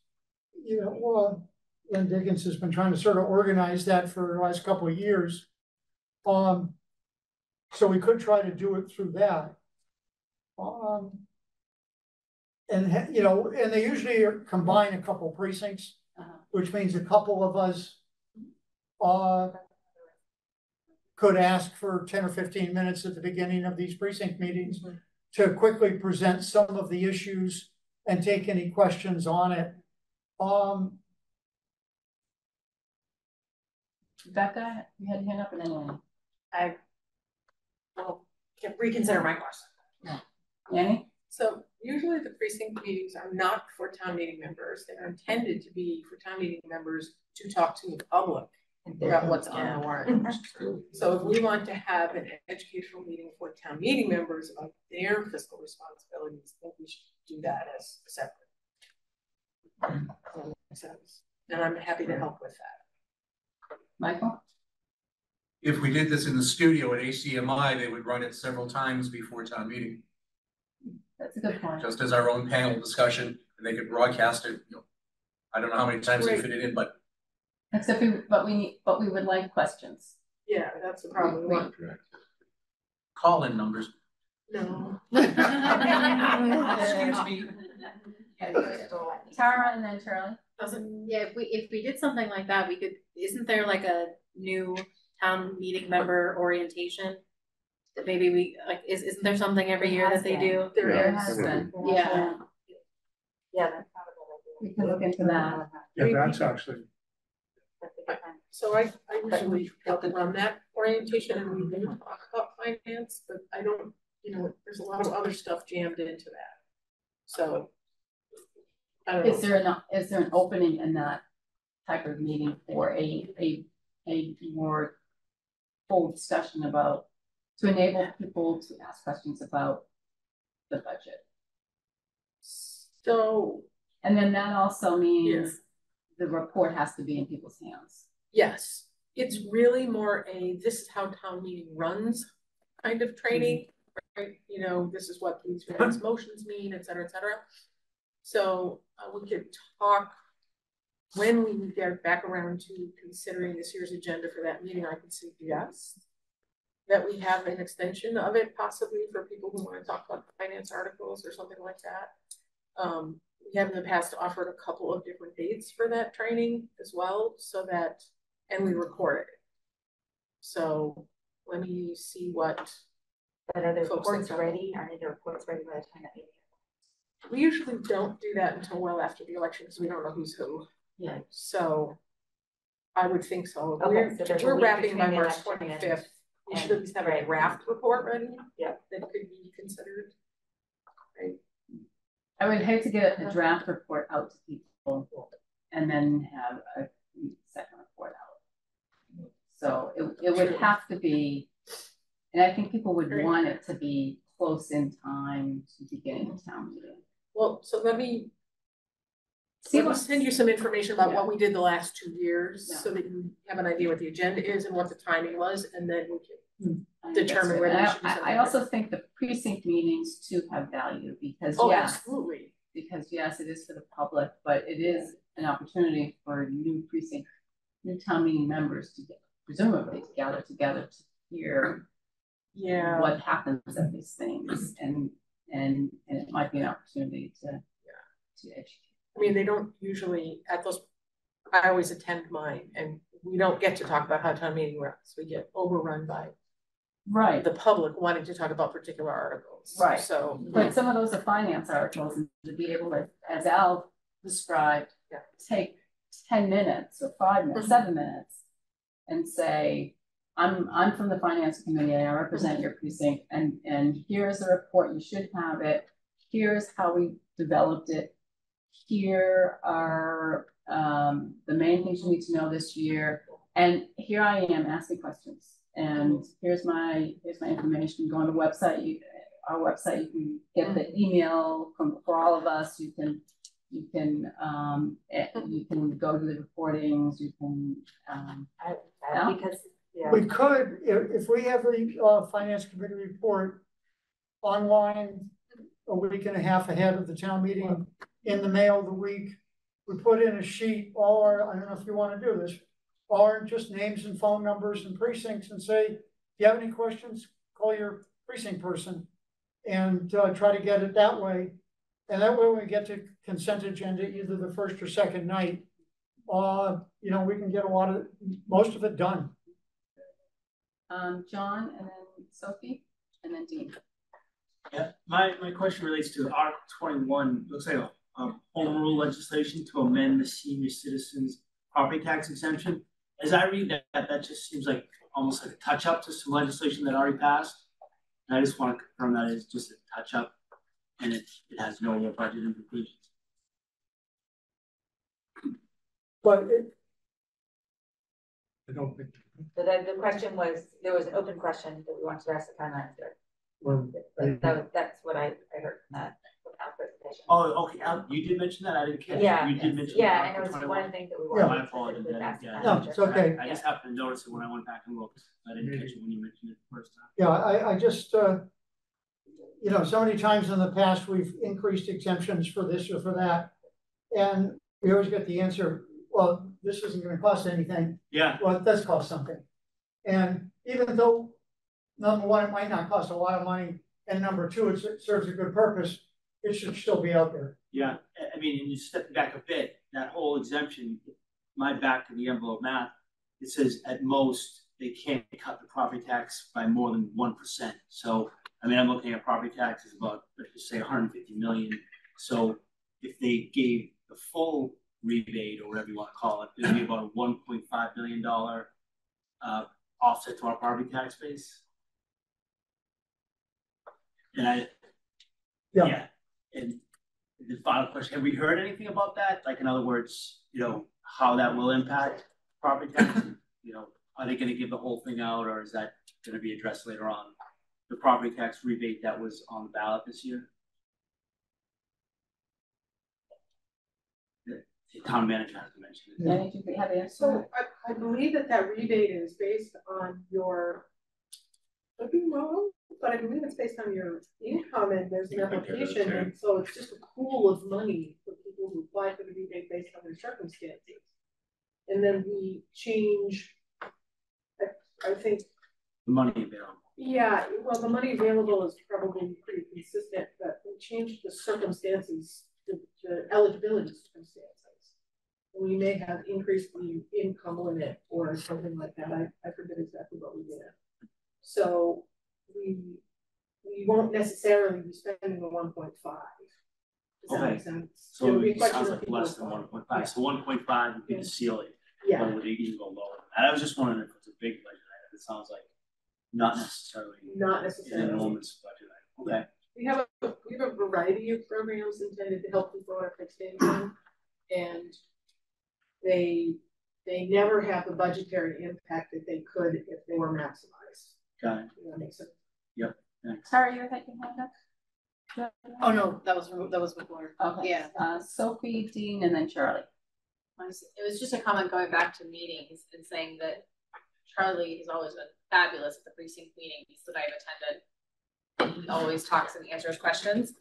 You know, well, Lynn Dickens has been trying to sort of organize that for the last couple of years. Um, so we could try to do it through that. Um. And, you know, and they usually combine a couple precincts,
Uh-huh.
which means a couple of us. Uh. Could ask for ten or fifteen minutes at the beginning of these precinct meetings to quickly present some of the issues and take any questions on it. Um,
Becca, you had your hand up and then
I will reconsider my question.
Annie?
So usually the precinct meetings are not for town meeting members. They're intended to be for town meeting members to talk to the public about what's on the warrant. So if we want to have an educational meeting for town meeting members about their fiscal responsibilities, I think we should do that as a separate. Sense. And I'm happy to help with that.
Michael?
If we did this in the studio at ACMI, they would run it several times before town meeting,
That's a good point.
just as our own panel discussion, and they could broadcast it, you know. I don't know how many times they
Right.
fit it in, but
Except we, but we need, but we would like questions.
Yeah, that's the problem. We want,
call-in numbers.
no.
Excuse me.
Tara and then Charlie?
Doesn't, yeah, if we, if we did something like that, we could, isn't there like a new town meeting member orientation? That maybe we, like, is, isn't there something every year that they do?
There
There
is.
has been.
Yeah.
Yeah, that's not a good
We can look into that.
Yeah, that's actually.
So I, I usually help run that orientation and we do talk about finance, but I don't, you know, there's a lot of other stuff jammed into that. So. I don't
Is there an, is there an opening in that type of meeting for a, a, a more full discussion about, to enable people to ask questions about the budget?
so,
And then that also means the report has to be in people's hands.
yes, it's really more a, this is how town meeting runs kind of training. Mm-hmm. Right, you know, this is what these various motions mean, et cetera, et cetera. So uh, we could talk when we get back around to considering this year's agenda for that meeting, I could suggest that we have an extension of it possibly for people who want to talk about finance articles or something like that. Um, we have in the past offered a couple of different dates for that training as well, so that, and we record it. So let me see what,
But are the reports ready? Are the reports ready by the time that meeting?
We usually don't do that until well after the election, because we don't know who's who.
Yeah.
So I would think so.
Okay,
We're,
so there's a
we're
week
wrapping by
between the
March
election and-
twenty-fifth. We should at least have a
right.
draft report ready.
Yeah.
That could be considered. Right,
I would hate to get a draft report out to people and then have a second report out. So it, it would have to be, and I think people would want it to be close in time to beginning of town meeting.
Well, so let me,
See
let me
what-
send you some information about what we did the last two years,
Yeah.
so that you have an idea what the agenda is and what the timing was, and then we can. Hmm.
I think
Determine
good.
whether
I-
should do
I, I also think the precinct meetings too have value because
Oh,
yes,
absolutely.
because yes, it is for the public, but it is an opportunity for new precinct, new town meeting members to get, presumably to gather together to hear
Yeah.
what happens at these things and, and, and it might be an opportunity to, yeah. to educate.
I mean, they don't usually, at those, I always attend mine, and we don't get to talk about how town meeting runs, we get overrun by
Right,
the public wanting to talk about particular articles.
Right.
So.
but some of those are finance articles and to be able to, as Al described,
Yeah.
take ten minutes or five minutes,
Mhm.
seven minutes. And say, I'm, I'm from the finance committee, I represent your precinct, and, and here's the report, you should have it. Here's how we developed it. Here are, um, the main things you need to know this year, and here I am asking questions. And here's my, here's my information, go on the website, you, our website, you can get the email from, for all of us, you can, you can, um, eh, you can go to the recordings, you can, um,
I, I, because, yeah.
We could, if, if we have the, uh, finance committee report online a week and a half ahead of the town meeting, in the mail the week, we put in a sheet, all our, I don't know if you wanna do this, all our just names and phone numbers and precincts and say, if you have any questions, call your precinct person. And, uh, try to get it that way. And that way when we get to consent agenda, either the first or second night, uh, you know, we can get a lot of, most of it done.
Um, John and then Sophie and then Dean.
Yeah, my, my question relates to Article twenty-one, looks like a, a home rule legislation to amend the senior citizens property tax exemption. As I read that, that just seems like almost like a touch up to some legislation that already passed. And I just want to confirm that it's just a touch up and it, it has no real budget implications.
But it,
I don't think.
So the, the question was, there was an open question that we wanted to ask the town manager.
Well,
That, that was- that's what I, I heard from that, from that presentation.
Oh, okay, Al, you did mention that, I didn't catch
Yeah,
it, you did mention.
Yeah, and it was one
21.
of the things that we
Yeah.
wanted.
My
to
apologies,
specifically
I
ask
didn't
the
get
town
No,
manager.
it's okay.
I just happened to notice it when I went back and looked, I didn't catch it when you mentioned it the first time.
yeah, I, I just, uh, you know, so many times in the past, we've increased exemptions for this or for that. And we always get the answer, well, this isn't gonna cost anything.
Yeah,
Well, it does cost something. And even though, number one, it might not cost a lot of money, and number two, it serves a good purpose, it should still be out there.
Yeah, I, I mean, and you step back a bit, that whole exemption, my back of the envelope math, it says at most, they can't cut the property tax by more than one percent. So, I mean, I'm looking at property taxes about, let's just say hundred and fifty million. So if they gave the full rebate or whatever you wanna call it, it'd be about a one point five billion dollar uh, offset to our property tax base. And I,
Yeah.
yeah, and the final question, have we heard anything about that? Like, in other words, you know, how that will impact property tax? You know, are they gonna give the whole thing out, or is that gonna be addressed later on? The property tax rebate that was on the ballot this year? The the town manager has to mention it.
Danny, do you have the answer?
So I, I believe that that rebate is based on your, could be wrong, but I believe it's based on your income and there's an
You compare those
application, and so it's just a pool of money for people people who apply for the rebate based on their circumstances. And then we change, I, I think,
The money available.
yeah, well, the money available is probably pretty consistent, but we changed the circumstances, the, the eligibility circumstances. We may have increased the income limit or something like that, I, I forget exactly what we did. So we, we won't necessarily be spending the one point five. Does that make
Okay.
sense?
So
It'll be a
it sounds like less than
applying.
one point five, so one point five would be
Yeah.
the ceiling.
Yeah.
But would even go lower than that? I was just wondering if it's a big budget item, it sounds like not necessarily.
Not necessarily An
enormous budget item, okay.
We have a, we have a variety of programs intended to help people on fixed income. And they, they never have the budgetary impact that they could if they were maximized.
Got it.
Does that make sense?
Yep, thanks.
Sorry, you were thinking hand up?
Oh, no, that was, that was before.
Okay.
Yeah.
Uh, Sophie, Dean, and then Charlie.
It was just a comment going back to meetings and saying that Charlie has always been fabulous at the precinct meetings that I've attended. He always talks and answers questions.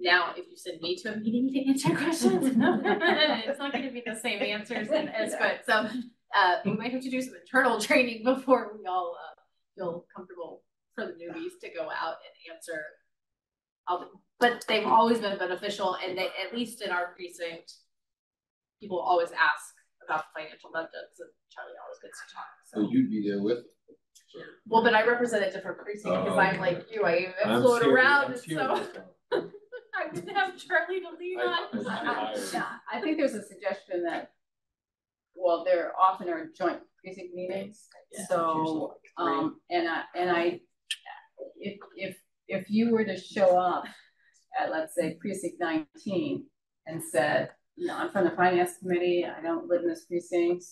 Now, if you send me to a meeting to answer questions, it's not gonna be the same answers and as good, so. Uh, we might have to do some internal training before we all, uh, feel comfortable for the newbies to go out and answer. All the, but they've always been beneficial and they, at least in our precinct, people always ask about the financial budgets and Charlie always gets to talk,
So
so.
you'd be there with them.
Well, but I represent a different precinct because
Oh,
I'm like you, I
I'm
float around
I'm
and so. I would have Charlie to lean
I-
on.
I-
Yeah, I think there's a suggestion that, well, there often are joint precinct meetings, so, um, and I, and I, if, if, if you were to show up at, let's say, precinct nineteen and said, you know, I'm from the finance committee, I don't live in this precinct,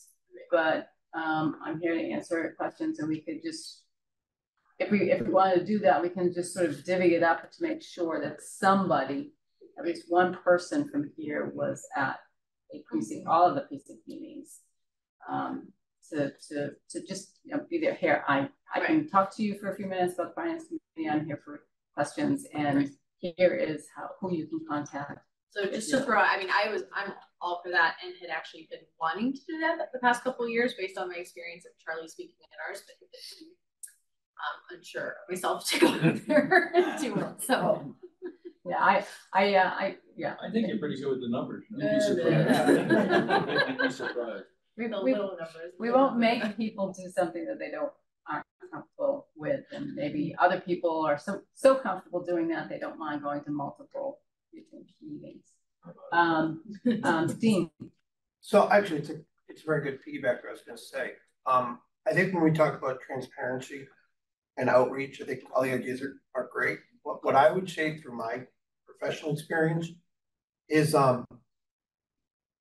but, um, I'm here to answer questions, and we could just if we, if we wanted to do that, we can just sort of divvy it up to make sure that somebody, at least one person from here was at a precinct, all of the precinct meetings. Um, to, to, to just, you know, be there, here, I, I can talk to you for a few minutes about finance committee, I'm here for questions, and here is how, who you can contact.
So just to throw, I mean, I was, I'm all for that and had actually been wanting to do that the past couple of years based on my experience of Charlie speaking at ours, but I'm unsure of myself to go out there and do it, so.
Yeah, I, I, uh, I, yeah.
I think you're pretty good with the numbers. You'd be surprised. You'd be surprised.
We, we,
numbers.
we won't make people do something that they don't, aren't comfortable with, and maybe other people are so, so comfortable doing that, they don't mind going to multiple meetings. Um, um, Dean,
So actually, it's a, it's a very good piggyback, I was gonna say. Um, I think when we talk about transparency and outreach, I think all the ideas are, are great. What, what I would say through my professional experience is, um,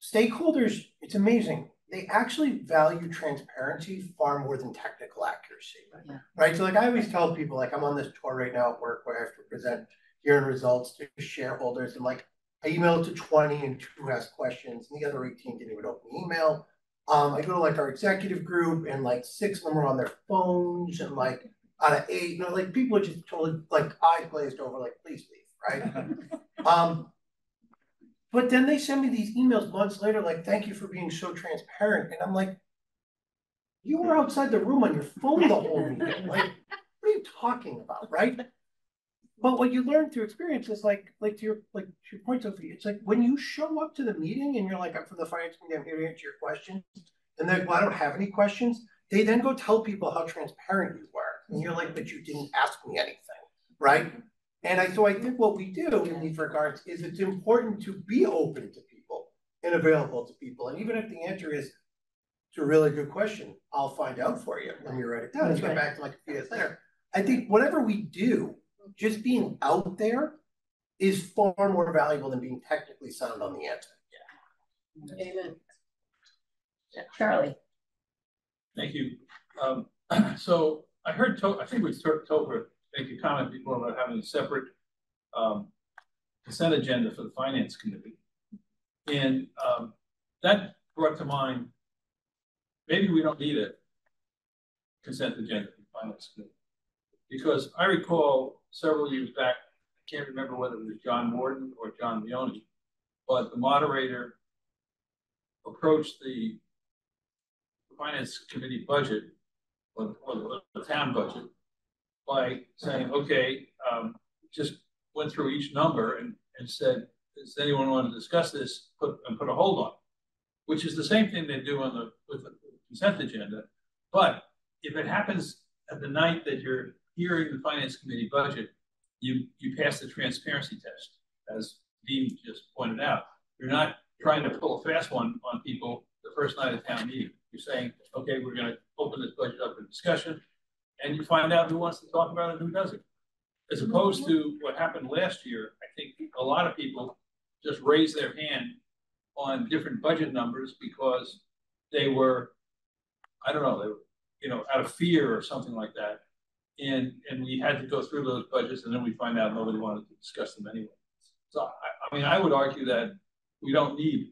stakeholders, it's amazing. They actually value transparency far more than technical accuracy.
Yeah.
Right? So like I always tell people, like I'm on this tour right now at work where I have to present year-end results to shareholders and like I emailed to twenty and two asked questions and the other eighteen didn't even open the email. Um, I go to like our executive group and like six of them are on their phones and like out of eight, you know, like people are just totally like eyes glazed over, like, please leave, right? Um, but then they send me these emails months later, like, thank you for being so transparent, and I'm like, you were outside the room on your phone the whole meeting, like, what are you talking about, right? But what you learn through experience is like, like to your, like, to your point, Sophie, it's like, when you show up to the meeting and you're like, I'm from the finance committee, I'm here to answer your questions, and they're like, well, I don't have any questions, they then go tell people how transparent you were, and you're like, but you didn't ask me anything, right? And I, so I think what we do in these regards is it's important to be open to people and available to people. And even if the answer is, it's a really good question, I'll find out for you. Let me write it down and get back to like a few days later. I think whatever we do, just being out there is far more valuable than being technically sound on the answer. Yeah.
Amen.
Charlie.
Thank you. Um, so I heard, To- I think we heard Topher make a comment before about having a separate um, consent agenda for the finance committee. And um, that brought to mind, maybe we don't need a consent agenda for the finance committee. Because I recall several years back, I can't remember whether it was John Morton or John Leone, but the moderator approached the finance committee budget or, the town budget by saying, okay, um, just went through each number and, and said, does anyone want to discuss this, put, and put a hold on? Which is the same thing they do on the, with the consent agenda. But if it happens at the night that you're hearing the finance committee budget, you, you pass the transparency test, as Dean just pointed out. You're not trying to pull a fast one on people the first night of town meeting. You're saying, okay, we're gonna open this budget up for discussion, and you find out who wants to talk about it and who doesn't. As opposed to what happened last year, I think a lot of people just raised their hand on different budget numbers because they were, I don't know, they were, you know, out of fear or something like that. And, and we had to go through those budgets and then we find out nobody wanted to discuss them anyway. So I, I mean, I would argue that we don't need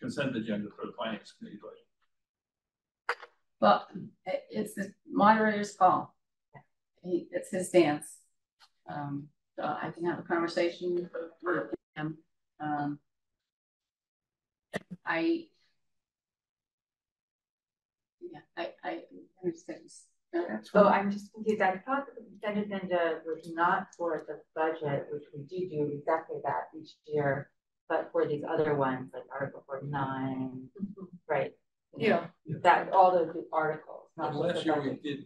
consent agenda for the finance committee budget.
Well, it's the moderator's call. He, it's his dance. Um, so I can have a conversation with him. Um. I. Yeah, I, I understand.
So I'm just confused, I thought that the consent agenda was not for the budget, which we do do exactly that each year. But for these other ones, like Article forty-nine, right?
Yeah.
That, all those articles, not
And last
the
year we
budget.
did,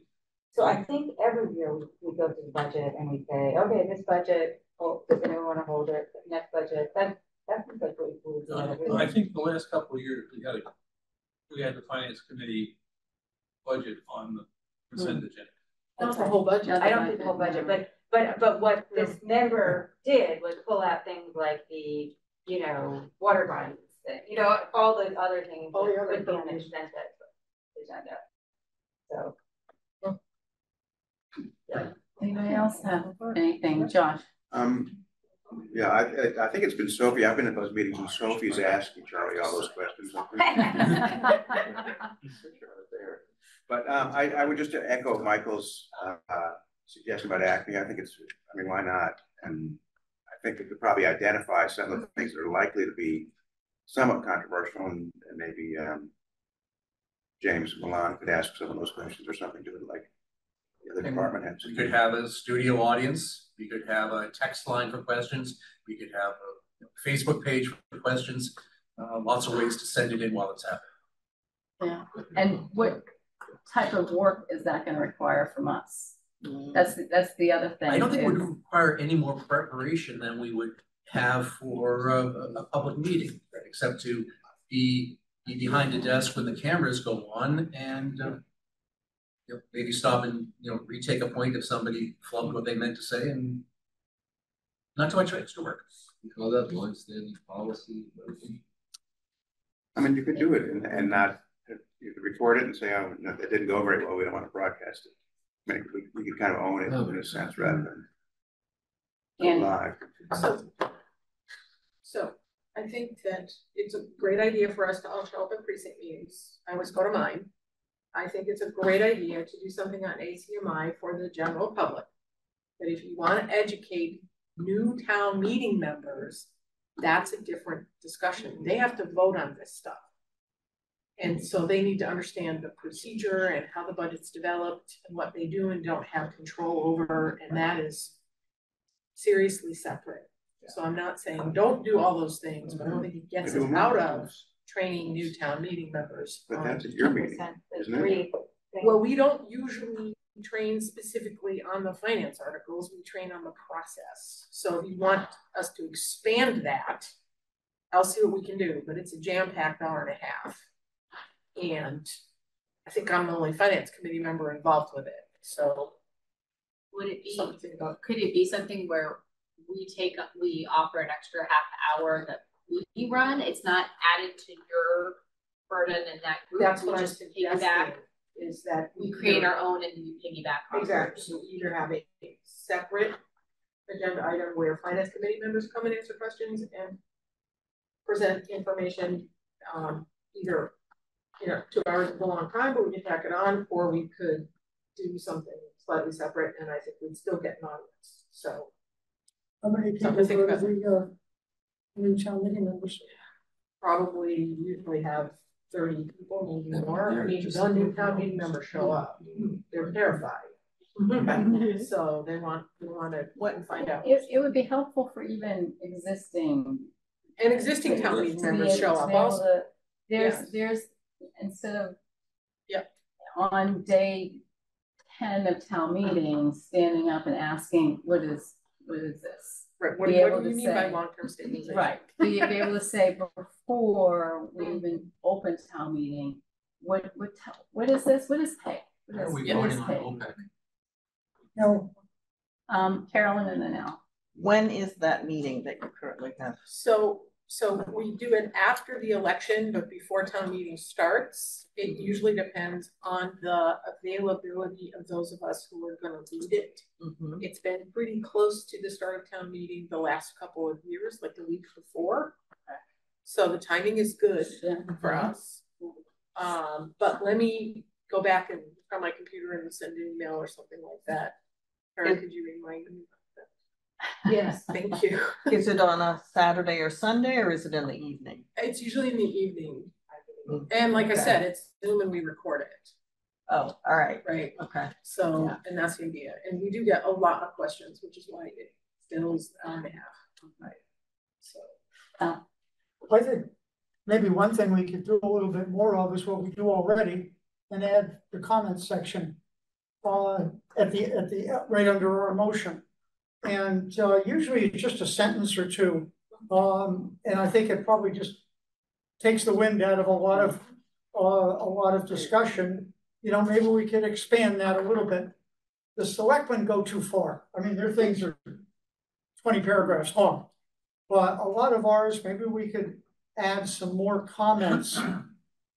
So I think every year we, we go through the budget and we say, okay, this budget, oh, does anyone wanna hold it, next budget, that, that seems like what we do. Uh, every
I think the last couple of years, we had a, we had the finance committee budget on the consent mm. agenda.
Not the whole budget.
I don't think the whole budget, but, but, but what this member did was pull out things like the, you know, water bodies, that- you know, all the other things
All the
that
other
could be on the
things.
agenda. Agenda. So. Yeah.
Anybody else have anything? Josh?
Um, yeah, I, I, I think it's been Sophie, I've been at those meetings and Sophie's asking Charlie all those questions. But, um, I, I would just echo Michael's, uh, uh, suggestion about ACMI, I think it's, I mean, why not? And I think we could probably identify some of the things that are likely to be somewhat controversial and, and maybe, um, James Milan could ask some of those questions or something to it, like the other department heads.
We could have a studio audience, we could have a text line for questions, we could have a Facebook page for questions. Uh, lots of ways to send it in while it's happening.
Yeah, and what type of work is that gonna require from us? That's, the- that's the other thing.
I don't think it would require any more preparation than we would have for a, a, a public meeting, except to be, be behind a desk when the cameras go on and, uh, you know, maybe stop and, you know, retake a point if somebody flubbed what they meant to say and not too much extra work.
You call that long-standing policy?
I mean, you could do it and, and not, you could record it and say, oh, no, it didn't go very well, we don't wanna broadcast it. I mean, we, we could kind of own it in a sense rather than
And-
live.
So, so I think that it's a great idea for us to all show up at precinct meetings. I always go to mine. I think it's a great idea to do something on ACMI for the general public. But if you wanna educate new town meeting members, that's a different discussion. They have to vote on this stuff. And so they need to understand the procedure and how the budget's developed and what they do and don't have control over, and that is seriously separate. So I'm not saying don't do all those things, but I don't mhm. think it gets us out of training new town meeting members.
But that's at your meeting, isn't it?
Well, we don't usually train specifically on the finance articles, we train on the process. So if you want us to expand that, I'll see what we can do, but it's a jam-packed hour and a half. And I think I'm the only finance committee member involved with it, so.
Would it be,
Something about,
could it be something where we take, up- we offer an extra half hour that we run? It's not added to your burden and that group,
that's
we
what I'm
just
suggesting,
piggyback.
is that.
We create our own and we piggyback.
Exactly, so either have a separate agenda item where finance committee members come and answer questions and present information, um, either, you know, two hours is a long time, but we can tack it on, or we could do something slightly separate, and I think we'd still get an audience, so.
How many people
Something to think
go to
about.
the, uh, new town meeting members?
Probably usually have thirty people, maybe more, I mean, no new town meeting members show up, they're terrified. So they want, they wanna find out.
It, it would be helpful for even existing.
And existing town meeting
to be
members
able-
show
to
up
be able
also.
to- There's,
Yes.
there's, instead of.
Yep.
On day ten of town meeting, standing up and asking, what is, what is this?
Right, what, what do you
to
mean by long-term stabilization?
Right, be, be able to say before we even open town meeting, what, what, t- what is this, what is pay? What
Are we
what is
voting on
pay?
OPEB?
No.
Um, Carolyn and then Al.
When is that meeting that you currently have?
So, so we do it after the election, but before town meeting starts. It usually depends on the availability of those of us who are gonna lead it.
Mhm.
It's been pretty close to the start of town meeting the last couple of years, like the week before. So the timing is good for us. Um, but let me go back and on my computer and send an email or something like that. Karen, could you remind me? About that? Yes, thank you.
Is it on a Saturday or Sunday or is it in the evening?
It's usually in the evening. And like I said, it's Zoom and we record it,
Oh, all right,
right?
okay.
So, and that's the idea. And we do get a lot of questions, which is why it fills on behalf. Right. So.
I think maybe one thing we could do a little bit more of is what we do already and add the comments section. Uh, at the, at the, right under our motion. And, uh, usually it's just a sentence or two. Um, and I think it probably just takes the wind out of a lot of, uh, a lot of discussion. You know, maybe we could expand that a little bit. The selectmen go too far. I mean, their things are twenty paragraphs long. But a lot of ours, maybe we could add some more comments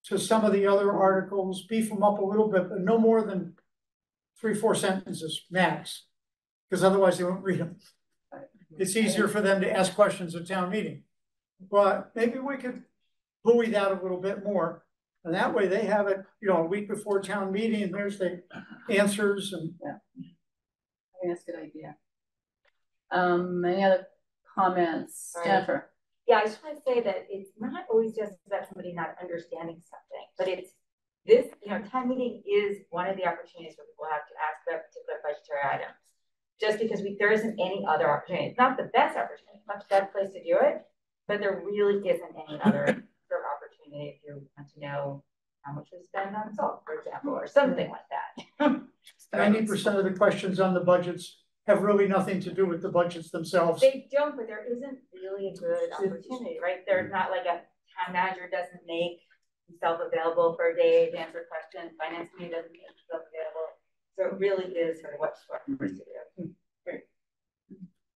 to some of the other articles, beef them up a little bit, but no more than three, four sentences max. Because otherwise they won't read them. It's easier for them to ask questions at town meeting. But maybe we could buoy that a little bit more. And that way they have it, you know, a week before town meeting, and there's the answers and.
I think that's a good idea. Um, any other comments?
Sorry.
Jennifer?
Yeah, I just want to say that it's not always just about somebody not understanding something, but it's this, you know, town meeting is one of the opportunities where people have to ask about particular budgetary items. Just because we, there isn't any other opportunity, it's not the best opportunity, it's not the best place to do it, but there really isn't any other sort of opportunity if you want to know how much we spend on salt, for example, or something like that.
Ninety percent of the questions on the budgets have really nothing to do with the budgets themselves.
They don't, but there isn't really a good opportunity, right? There's not like a town manager doesn't make himself available for a day to answer questions, finance committee doesn't make himself available. So it really is sort of what's what we're supposed to do.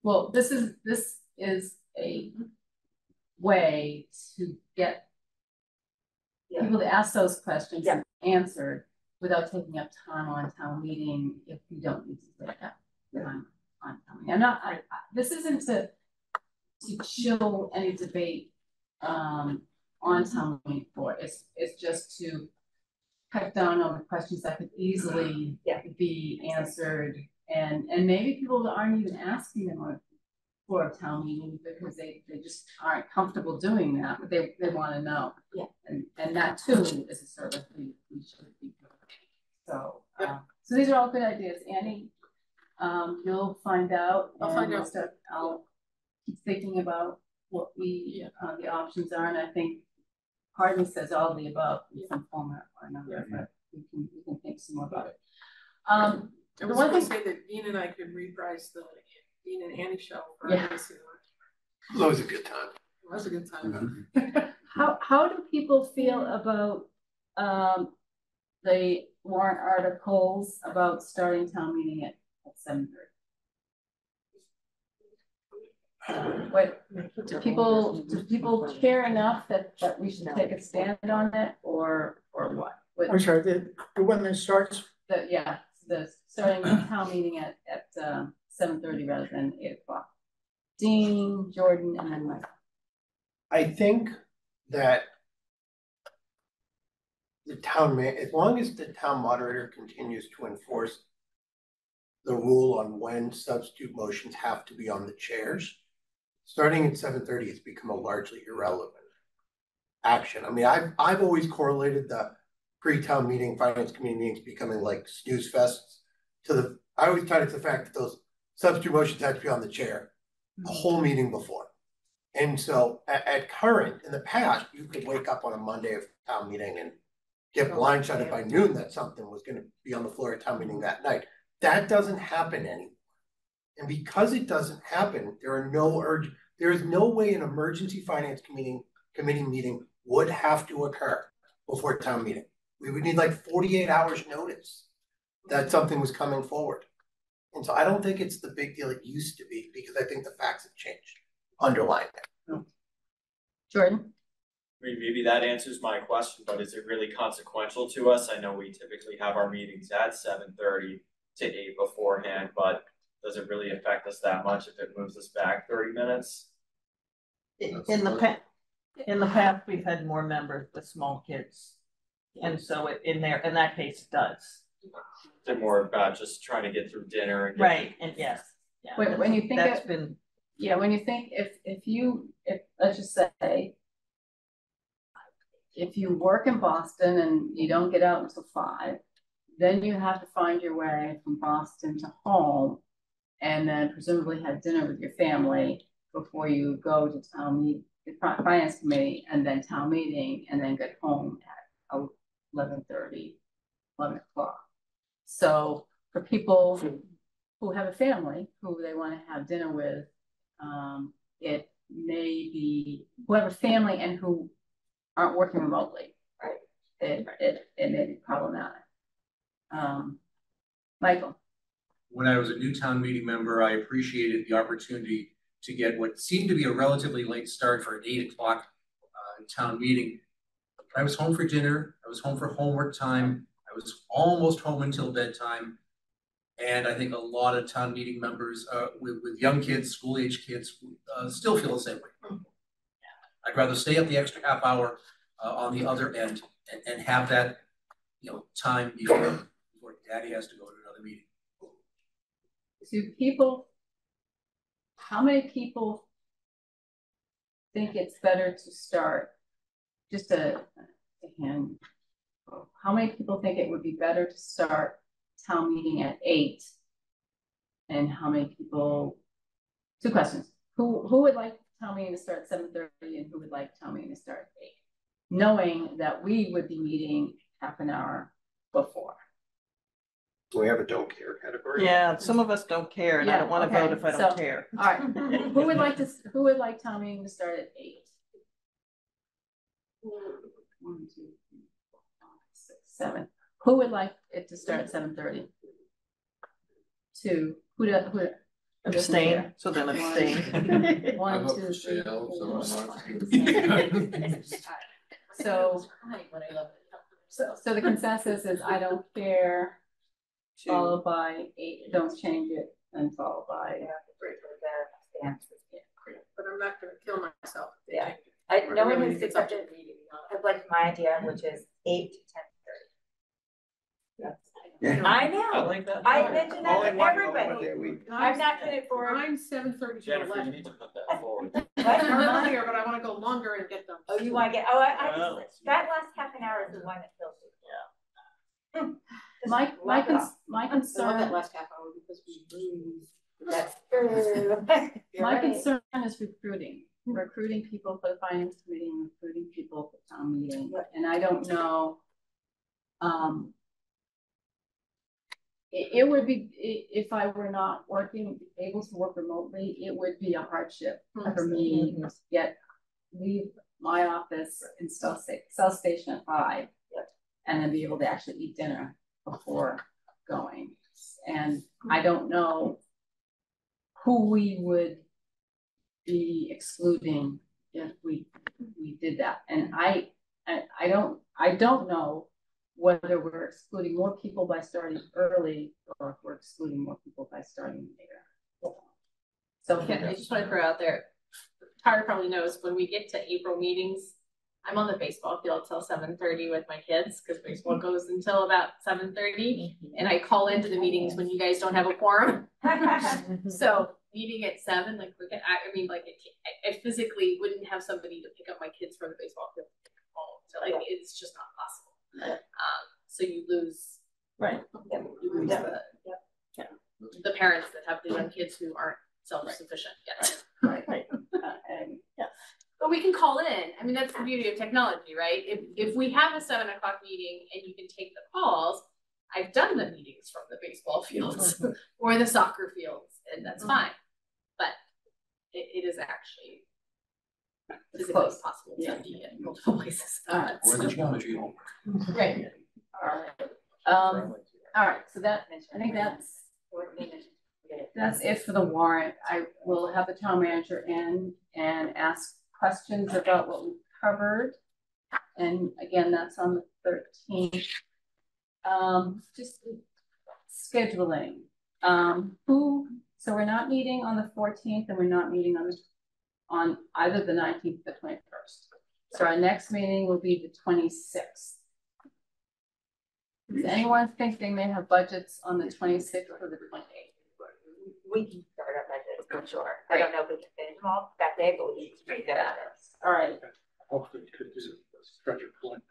Well, this is, this is a way to get people to ask those questions and answered without taking up time on town meeting if you don't need to take that time on town meeting. I'm not, I, I, this isn't to to chill any debate um on town meeting floor. It's, it's just to cut down on the questions that could easily be answered. And, and maybe people aren't even asking them on for a town meeting because they, they just aren't comfortable doing that, but they, they wanna know.
Yeah.
And, and that too is a service we, we should be doing. So, um, so these are all good ideas. Annie, um, you'll find out.
I'll find out.
start- I'll keep thinking about what we, uh, the options are, and I think Hardin says all of the above in some form or another, but we can, we can think some more about it. Um,
I
the
was
one
gonna
thing.
say that Dean and I could reprise the Dean and Annie show for
Yeah.
this. It
It's always a good time.
It was a good time.
How, how do people feel about, um, the warrant articles about starting town meeting at, at seven thirty? What, do people, do people care enough that, that we should take a stand on it, or, or what? What-
I'm sorry, the, the one that starts,
The, yeah, the, starting the town meeting at, at, um, seven thirty rather than eight o'clock. Dean, Jordan, and then Mike.
I think that the town ma, as long as the town moderator continues to enforce the rule on when substitute motions have to be on the chairs, starting at seven thirty has become a largely irrelevant action. I mean, I've, I've always correlated the pre-town meeting, finance committee meetings becoming like snooze fests to the, I always tied it to the fact that those substitute motions had to be on the chair the mm-hmm. whole meeting before. And so at, at current, in the past, you could wake up on a Monday of town meeting and get oh, blindsided by noon that something was gonna be on the floor at town meeting that night. That doesn't happen anymore. And because it doesn't happen, there are no urge, there is no way an emergency finance committee, committee meeting would have to occur before town meeting. We would need like forty-eight hours notice that something was coming forward. And so I don't think it's the big deal it used to be, because I think the facts have changed underlying it.
Jordan?
I mean, maybe that answers my question, but is it really consequential to us? I know we typically have our meetings at seven thirty to eight beforehand, but does it really affect us that much if it moves us back thirty minutes?
In in the pa- in the past, we've had more members with small kids. And so it, in there, in that case, it does.
They're more about just trying to get through dinner and. get-
Right, and yes, yeah.
When, when you think
That's
of,
been,
yeah, when you think, if, if you, if, let's just say. If you work in Boston and you don't get out until five, then you have to find your way from Boston to home. And then presumably have dinner with your family before you go to town meet, the finance committee, and then town meeting, and then get home at eleven thirty, eleven o'clock. So for people who have a family, who they wanna have dinner with, um, it may be, who have a family and who aren't working remotely.
Right.
It, it, it may be problematic. Um, Michael,
when I was a new town meeting member, I appreciated the opportunity to get what seemed to be a relatively late start for an eight o'clock uh, town meeting. I was home for dinner, I was home for homework time, I was almost home until bedtime. And I think a lot of town meeting members uh, with, with young kids, school age kids, uh, still feel the same way. I'd rather stay up the extra half hour uh, on the other end and, and have that, you know, time before, before daddy has to go to another meeting.
Do people? How many people? Think it's better to start, just a, a hand. How many people think it would be better to start town meeting at eight? And how many people? Two questions, who, who would like town meeting to start at seven thirty and who would like town meeting to start eight? Knowing that we would be meeting half an hour before.
Do we have a don't care category?
yeah, some of us don't care, and I don't wanna
Yeah,
vote if I don't
so-
care.
All right, who would like to, who would like town meeting to start at eight? One, two, three, four, five, six, seven. Who would like it to start at seven thirty? Two, who do, who? who doesn't
Abstain,
care?
so then abstain.
One,
I'm up
two,
for
three,
shale, so
four,
I'm not-
five, six. So, so, so the consensus is I don't care, followed by eight, don't change it, and followed by. Yeah.
But I'm not gonna kill myself.
Yeah. I, no one
Really,
has
it's up to
accepted, have liked my idea, which is eight to ten thirty. Yeah. I know,
like that.
I mentioned that
Only
to everybody.
one day a week.
I'm not doing it for,
I'm seven thirty to
Jennifer, you
eleven.
need to put that forward.
I'm earlier, but I wanna go longer and get them.
oh, you wanna get, oh, I, I
Oh.
just, that last half an hour is the one that kills you. Hmm.
My, my, cons- my concern,
last half hour because we lose.
My
right.
concern is recruiting, recruiting people for the finance committee and recruiting people for town meeting, and I don't know. Um. It, it would be, if I were not working, able to work remotely, it would be a hardship for me to get, leave my office in South Sta- South Station at five. And then be able to actually eat dinner before going, and I hmm. don't know who we would be excluding if we, we did that. And I, I, I don't, I don't know whether we're excluding more people by starting early or if we're excluding more people by starting later. So
Okay, I just wanna throw out there, Tyler probably knows, when we get to April meetings, I'm on the baseball field till seven thirty with my kids, cause baseball goes until about seven thirty. And I call into the meetings when you guys don't have a quorum, so meeting at seven, like, we I, I mean, like, it, I- I physically wouldn't have somebody to pick up my kids from the baseball field. home. So like, it's just not possible. Um, so you lose.
Right.
You lose the, the parents that have the young kids who aren't self-sufficient yet.
Right, right. Uh, and, yeah,
But we can call in, I mean, that's the beauty of technology, right? If, if we have a seven o'clock meeting and you can take the calls, I've done the meetings from the baseball fields or the soccer fields, and that's fine. But it, it is actually physically
close.
possible to be in multiple places.
Alright,
Or the geometry homework.
Great. Alright, um, alright, so that, I think that's, that's it for the warrant. I will have the town manager in and ask questions about what we covered. And again, that's on the thirteenth. Um, just scheduling, um, who, so we're not meeting on the fourteenth and we're not meeting on the, on either the nineteenth or the twenty-first. So our next meeting will be the twenty-sixth. Does anyone think they may have budgets on the twenty-sixth or the twenty-eighth?
We can start budget for sure. I don't know if we can finish them all that day, but we can figure that out.
All right,
Hopefully you could do a stretch of point.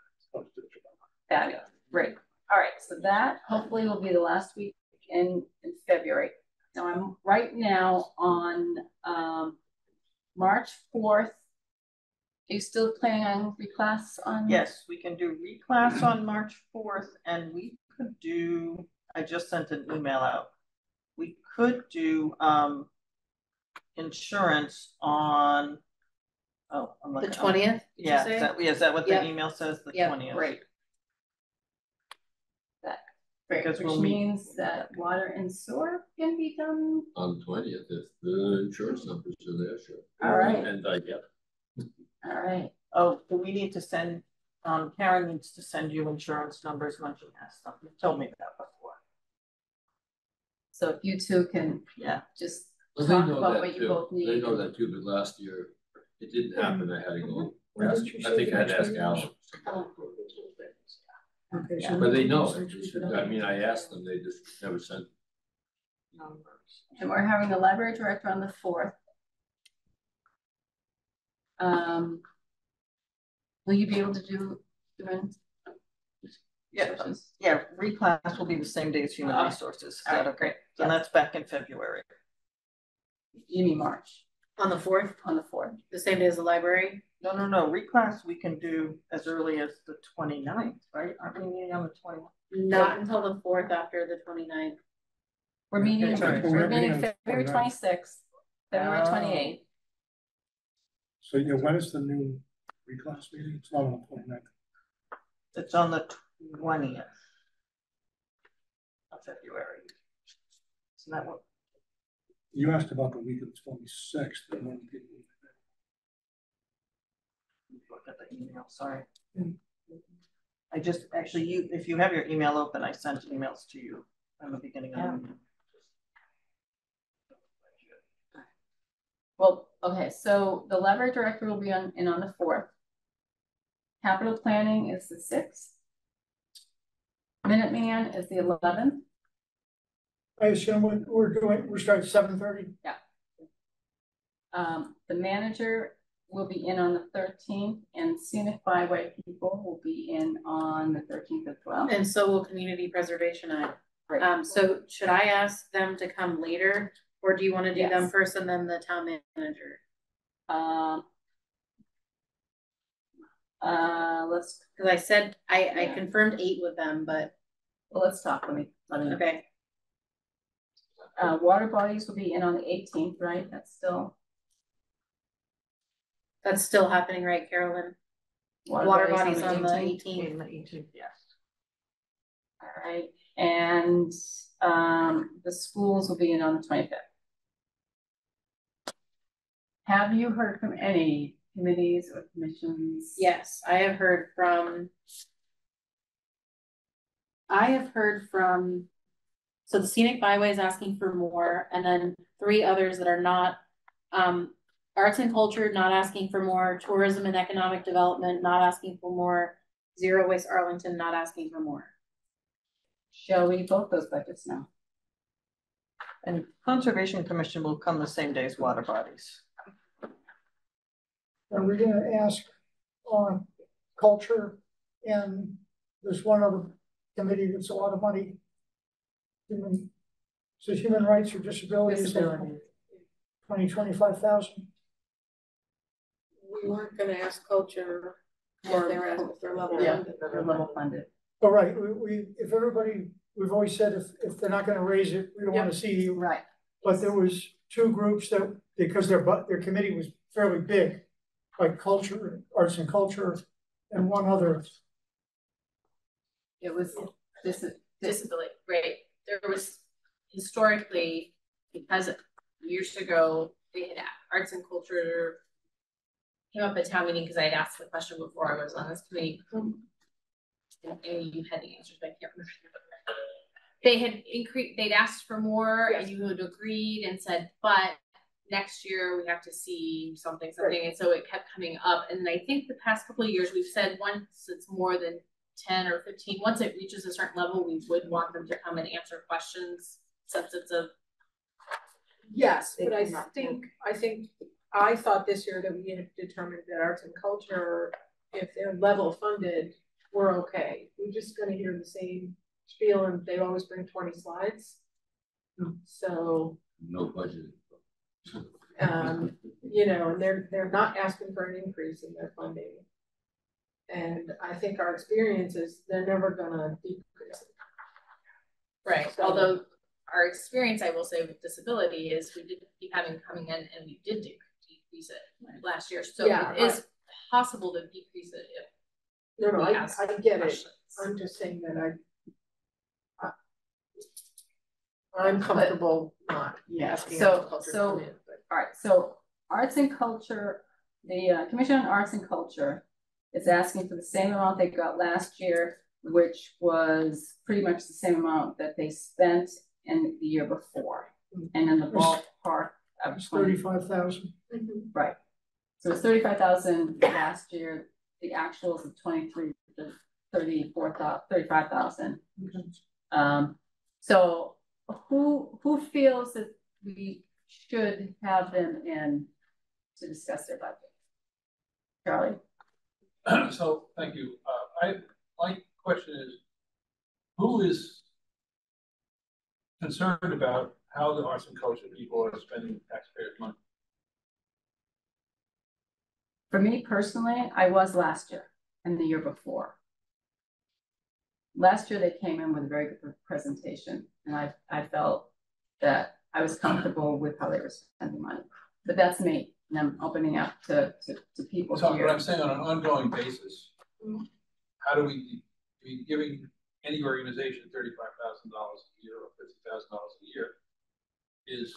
fabulous, great. All right, so that hopefully will be the last week in, in February. Now, I'm right now on, um, March fourth. Are you still planning on reclass on?
yes, we can do reclass on March fourth and we could do, I just sent an email out. We could do, um, insurance on, oh, I'm
The
looking.
twentieth, did you
Yeah, is that, is that what the
Yep.
email says, the
Yep,
twentieth?
Great. That,
Because
which
we'll meet-
means that water and sewer can be done,
On the twentieth, if the insurance numbers are there, sure.
All right.
And I get.
all right.
Oh, do we need to send, um, Karen needs to send you insurance numbers when she has them, you told me that before.
So if you two can
Yeah.
just
Well, they
talk
know
about
that
what you
too.
both need.
They know that too, but last year, it didn't happen, I had to go.
When
ask- I think I had to ask
meeting
Alan.
Okay,
Yeah,
so
But they know, it
search
just-
for that.
I mean, I asked them, they just never sent.
And we're having the library director on the fourth. Um. Will you be able to do, doing?
Yeah, yeah, reclass will be the same day as human resources, is
All right,
that okay? And that's back in February.
You March,
On the fourth,
on the fourth?
the same day as the library?
No, no, no, reclass we can do as early as the 29th, right? Aren't we meeting on the twenty?
Not until the fourth after the 29th.
We're meeting,
That's right.
we're meeting
on
February
29th.
twenty-sixth, February
Oh.
twenty-eighth.
So, yeah, when is the new reclass meeting? It's not on the twenty ninth.
It's on the twentieth. Of February. Isn't that what,
You asked about the week of the twenty sixth, and when people.
look at the email, sorry. I just, actually, you, if you have your email open, I sent emails to you from the beginning of the meeting.
Well, okay, so the library director will be on, in on the fourth. Capital planning is the sixth. Minuteman is the eleventh.
I assume we're, we're doing, we're starting seven thirty.
Um, the manager will be in on the thirteenth and scenic byway people will be in on the thirteenth as well.
And so will community preservation act.
Great.
Um, so should I ask them to come later, or do you wanna do them
Yes.
first and then the town manager?
Um. Uh, let's,
Cause I said, I, I
Yeah.
confirmed eight with them, but,
well, let's talk, let me, let me.
okay,
Uh, water bodies will be in on the eighteenth, right? That's still.
that's still happening, right, Carolyn? Water bodies on the
18th.
eighteenth.
In the eighteenth, yes.
All right, and um, the schools will be in on the twenty-fifth. Have you heard from any committees or commissions?
Yes, I have heard from. I have heard from. So the scenic byway is asking for more, and then three others that are not. Um, arts and culture not asking for more, tourism and economic development not asking for more. Zero Waste Arlington not asking for more.
Shall we vote those budgets now?
And Conservation Commission will come the same day as water bodies.
Are we gonna ask on culture and there's one other committee that's a lot of money. Human, so human rights or disabilities.
Disability.
Twenty, twenty-five thousand.
We weren't gonna ask culture, or they're asking for level.
Yeah,
funded.
they're level funded.
All Oh, right, we, we, if everybody, we've always said if, if they're not gonna raise it, we don't wanna see you.
Right.
But there was two groups that, because their, bu- their committee was fairly big, like culture, arts and culture, and one other.
It was, this is,
disability, right, there was historically, because years ago, they had arts and culture. Came up at town meeting, because I had asked the question before I was on this committee. And you had the answers, but I can't remember. They had increased, they'd asked for more, and you had agreed and said, but next year we have to see something, something, and so it kept coming up, and I think the past couple of years, we've said once it's more than ten or fifteen, once it reaches a certain level, we would want them to come and answer questions, since it's a.
Yes, but I think, I think, I thought this year that we had determined that arts and culture, if they're level funded, we're okay. We're just gonna hear the same spiel and they always bring twenty slides. So,
No budget.
um, you know, and they're, they're not asking for an increase in their funding. And I think our experience is they're never gonna decrease it.
Right,
So-
although our experience, I will say, with disability is we did keep having coming in and we did de- decrease it last year, so
Yeah,
it is possible to decrease it if.
No, no, I, I get it. I'm just saying that I. I'm comfortable not
Yeah,
asking.
so,
to
so,
in,
alright, so arts and culture, the uh, Commission on Arts and Culture is asking for the same amount they got last year, which was pretty much the same amount that they spent in the year before. And in the ballpark of
It's
twenty,
thirty-five thousand.
right. So it's thirty-five thousand last year, the actuals of twenty-three, the thirty-four thou- thirty-five thousand. Um, so who, who feels that we should have them in to discuss their budget? Charlie?
So, thank you. Uh, I, my question is, who is concerned about how the arts and culture people are spending taxpayers' money?
For me personally, I was last year and the year before. Last year, they came in with a very good presentation, and I, I felt that I was comfortable with how they were spending money. But that's me, and I'm opening up to, to, to people
So,
here.
what I'm saying on an ongoing basis, mm-hmm. how do we, I mean, giving any organization thirty-five thousand dollars a year or fifty thousand dollars a year is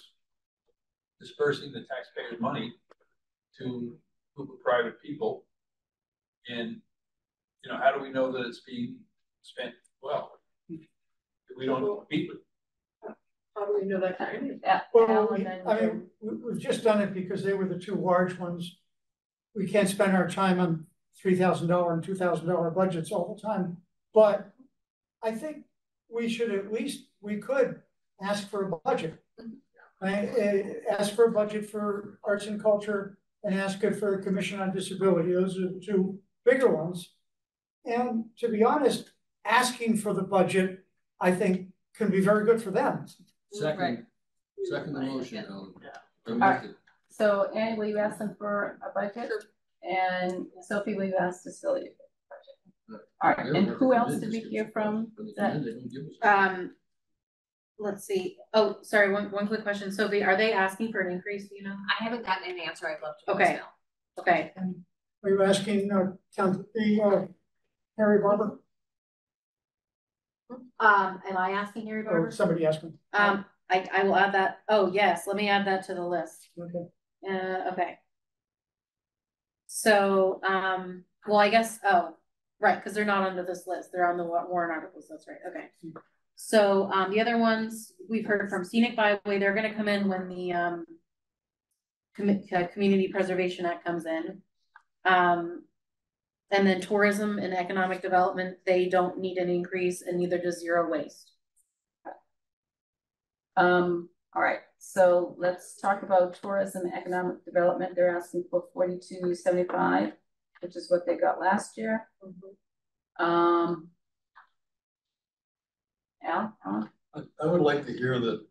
dispersing the taxpayers' money to a group of private people. And, you know, how do we know that it's being spent well? If we don't compete with
How do we know that? kind
Well, we- I mean, we, we've just done it because they were the two large ones. We can't spend our time on three thousand dollar and two thousand dollar budgets all the time, but I think we should at least, we could ask for a budget. I, uh, ask for a budget for arts and culture and ask it for a Commission on Disability, those are the two bigger ones. And to be honest, asking for the budget, I think, can be very good for them.
Second, second the motion, Ellen. Amend
Alright.
it.
So Annie, will you ask them for a budget? And Sophie, will you ask Cecilia? for a budget? All right, and who else did we hear from that?
Um, let's see, oh, sorry, one, one quick question, Sophie, are they asking for an increase, do you know? I haven't gotten an answer, I'd love to. Okay. Okay,
Are you asking, uh, Count, the, uh, Harry Barber,
um, am I asking Harry
or
Barber?
somebody asked me?
Um, I, I will add that, oh, yes, let me add that to the list.
Okay.
Uh, okay. So, um, well, I guess, oh, right, because they're not under this list, they're on the wa- warrant articles, that's right, okay. So, um, the other ones, we've heard from Scenic Byway, they're gonna come in when the, um, commi- uh, Community Preservation Act comes in. Um, and then tourism and economic development, they don't need an increase and neither does zero waste.
Um, All right, so let's talk about tourism and economic development. They're asking for forty-two seventy-five, which is what they got last year. Um. Al, Alan?
I, I would like to hear that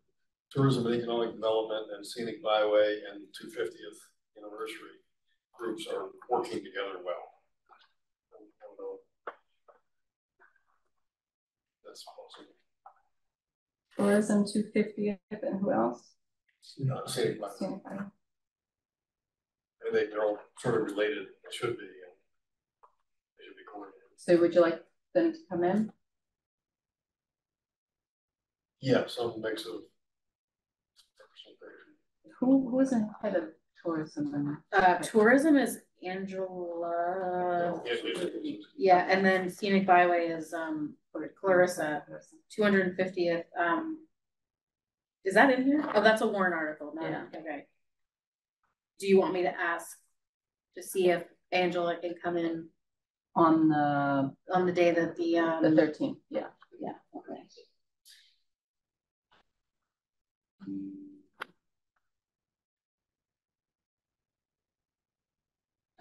tourism and economic development and scenic byway and two fiftieth anniversary groups are working together well. I don't know. That's possible.
tourism two fifty, and who else?
No, scenic byway.
Scenic byway.
I think they're all sort of related, It should be, and they should be coordinated.
So would you like them to come in?
Yeah, some mix of.
Who, who is in head of tourism and?
Uh, tourism is Angela.
Yeah, yeah, yeah.
Yeah, and then scenic byway is, um, Clarissa, two hundred and fiftieth, um. Is that in here? Oh, that's a warrant article, no,
Yeah.
okay. Do you want me to ask to see if Angela can come in
On the,
on the day that the, um.
the thirteenth, yeah.
Yeah, okay.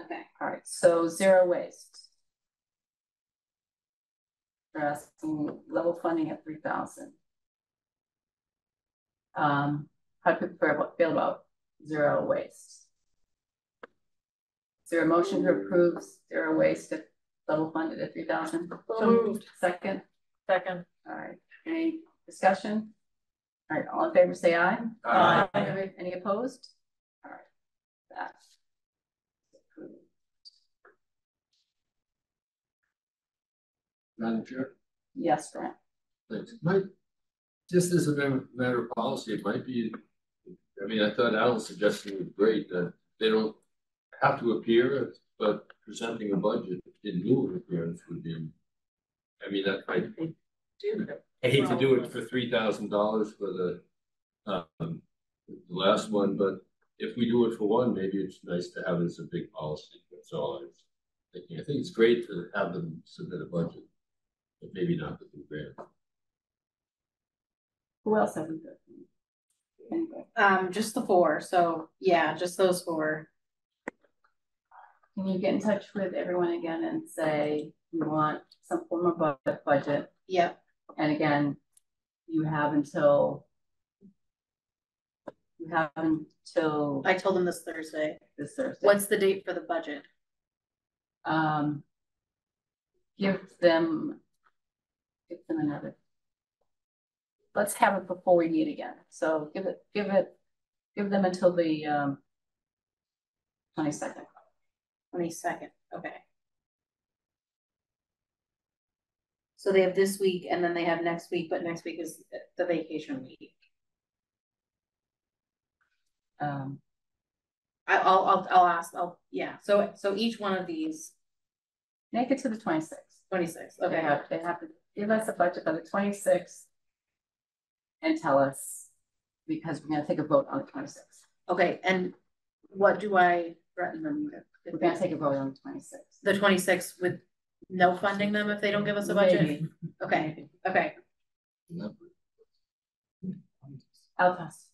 Okay.
All right, so zero waste. They're asking level funding at three thousand. Um, how do people feel about, feel about zero waste? Is there a motion to approve zero waste at level funded at three thousand?
So moved.
Second,
Second.
all right, any discussion? All right, all in favor, say aye.
Aye.
Any- Any opposed? All right, that's
Madam Chair?
Yes, Grant.
Thanks. Might, just as a matter- matter of policy, it might be, I mean, I thought Alan's suggestion was great, that they don't have to appear, but presenting a budget in lieu of appearance would be, I mean, that might, I hate to do it for three thousand dollars for the, um, the last one, but if we do it for one, maybe it's nice to have it as a big policy, that's all I was thinking. I think it's great to have them submit a budget, but maybe not the two grand.
Who else have we got? Anyway,
Um, just the four, so yeah, just those four.
can you get in touch with everyone again and say you want some form of bu- budget?
Yep.
And again, you have until you have until
I told them this Thursday.
this Thursday.
What's the date for the budget?
Um, give them, give them another. Let's have it before we meet again. So give it, give it, give them until the, um, twenty-second.
Twenty-second, okay. So they have this week and then they have next week, but next week is the vacation week.
Um,
I, I'll, I'll, I'll ask, I'll, yeah, so, so each one of these,
make it to the twenty-sixth.
twenty-six,
They
okay,
have, they have to give us a budget by the twenty-sixth. And tell us, because we're gonna take a vote on the twenty-sixth.
okay, and what do I threaten them with?
We're gonna take a vote on the twenty-sixth.
The twenty-sixth with no funding them if they don't give us a budget? Okay, okay,
Altas.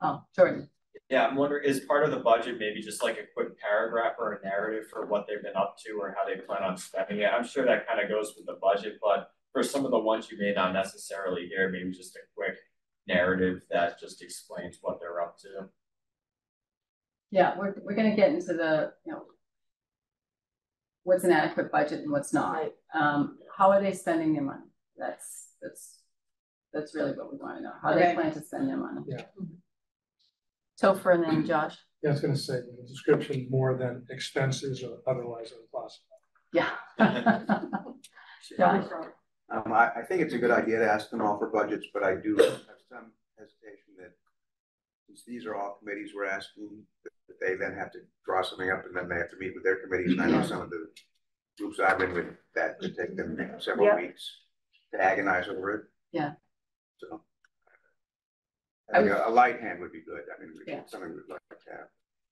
Oh, Jordan.
Yeah, I'm wondering, is part of the budget maybe just like a quick paragraph or a narrative for what they've been up to or how they plan on spending it? I'm sure that kind of goes with the budget, but for some of the ones you may not necessarily hear, maybe just a quick narrative that just explains what they're up to.
Yeah, we're, we're gonna get into the, you know. What's an adequate budget and what's not. Um, how are they spending their money? That's, that's, that's really what we wanna know, how they plan to spend their money.
Yeah.
Topher and then Josh.
Yeah, I was gonna say, the description more than expenses or otherwise unclassified.
Yeah. Josh,
Um, I, I think it's a good idea to ask them all for budgets, but I do have some hesitation that since these are all committees we're asking, that that they then have to draw something up and then they have to meet with their committees. And I know some of the groups I've been with, that could take them several
Yeah.
weeks to agonize over it.
Yeah.
So. I think a, a light hand would be good. I mean,
Yeah.
something we'd like to have.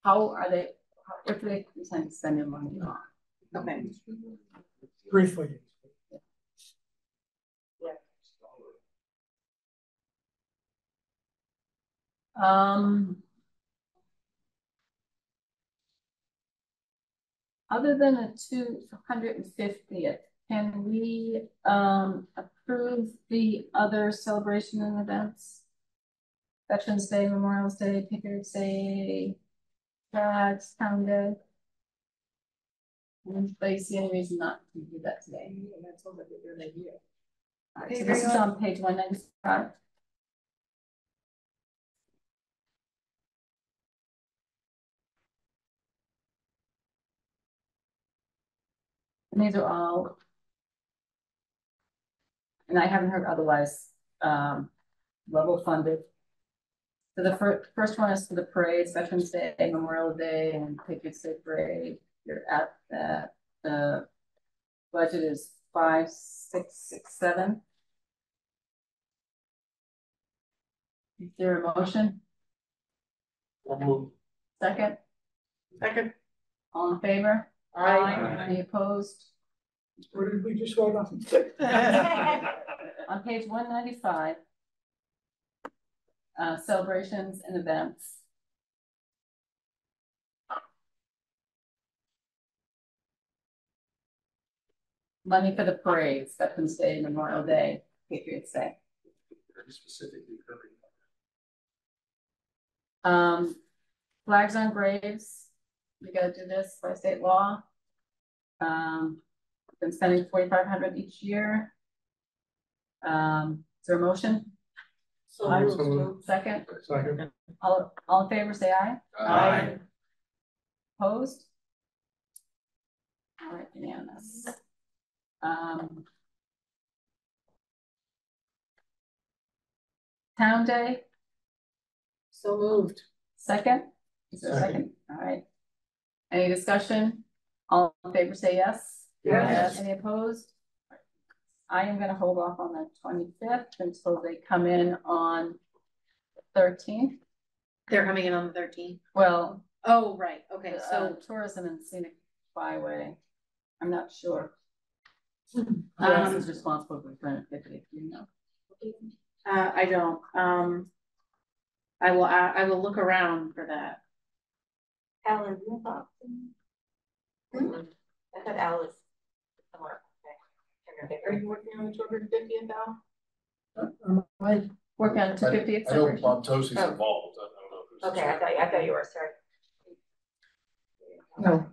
how are they, how- what do they intend to spend their money on?
okay.
Briefly.
Um, other than the 250th, can we um, approve the other celebration and events? Veterans Day, Memorial Day, Pickers Day, God's Town Day. I see any reason not to do that today.
Yeah, that's all that
we're so this is on page 195. And these are all. And I haven't heard otherwise, um, level funded. So the first, first one is for the parades, Veterans Day, Memorial Day, and Patriots Day Parade, you're at that, the. Budget is five, six, six, seven. Is there a motion? Second?
Second.
All in favor?
Aye.
Any opposed?
Where did we just vote on?
On page one ninety-five. Uh, celebrations and events. Money for the parades, Veterans Day, Memorial Day, Patriots Day.
Very specifically covered.
Um, flags on graves, we gotta do this by state law. Um, been spending forty-five hundred each year. Um, is there a motion?
So I moved.
Second,
Second.
all, all in favor, say aye.
Aye.
Opposed? All right, unanimous. Um. Town Day,
So moved.
second? Is there a second? All right. Any discussion? All in favor, say yes.
Yes.
Any opposed? I am gonna hold off on the twenty-fifth until they come in on the thirteenth.
They're coming in on the thirteenth.
Well,
Oh, right, okay,
so
so,
tourism and scenic byway, I'm not sure.
Um,
Who is responsible for trying to do you know?
uh, I don't, um. I will, I, I will look around for that.
Alan, you have? I thought Al was somewhere. Okay.
Are you working on the two hundred fiftieth now?
I,
Working on two fiftieth.
I know Bob Tosi's
Oh.
involved, I don't know. if there's-
Okay, I thought, I thought you were, sorry.
no,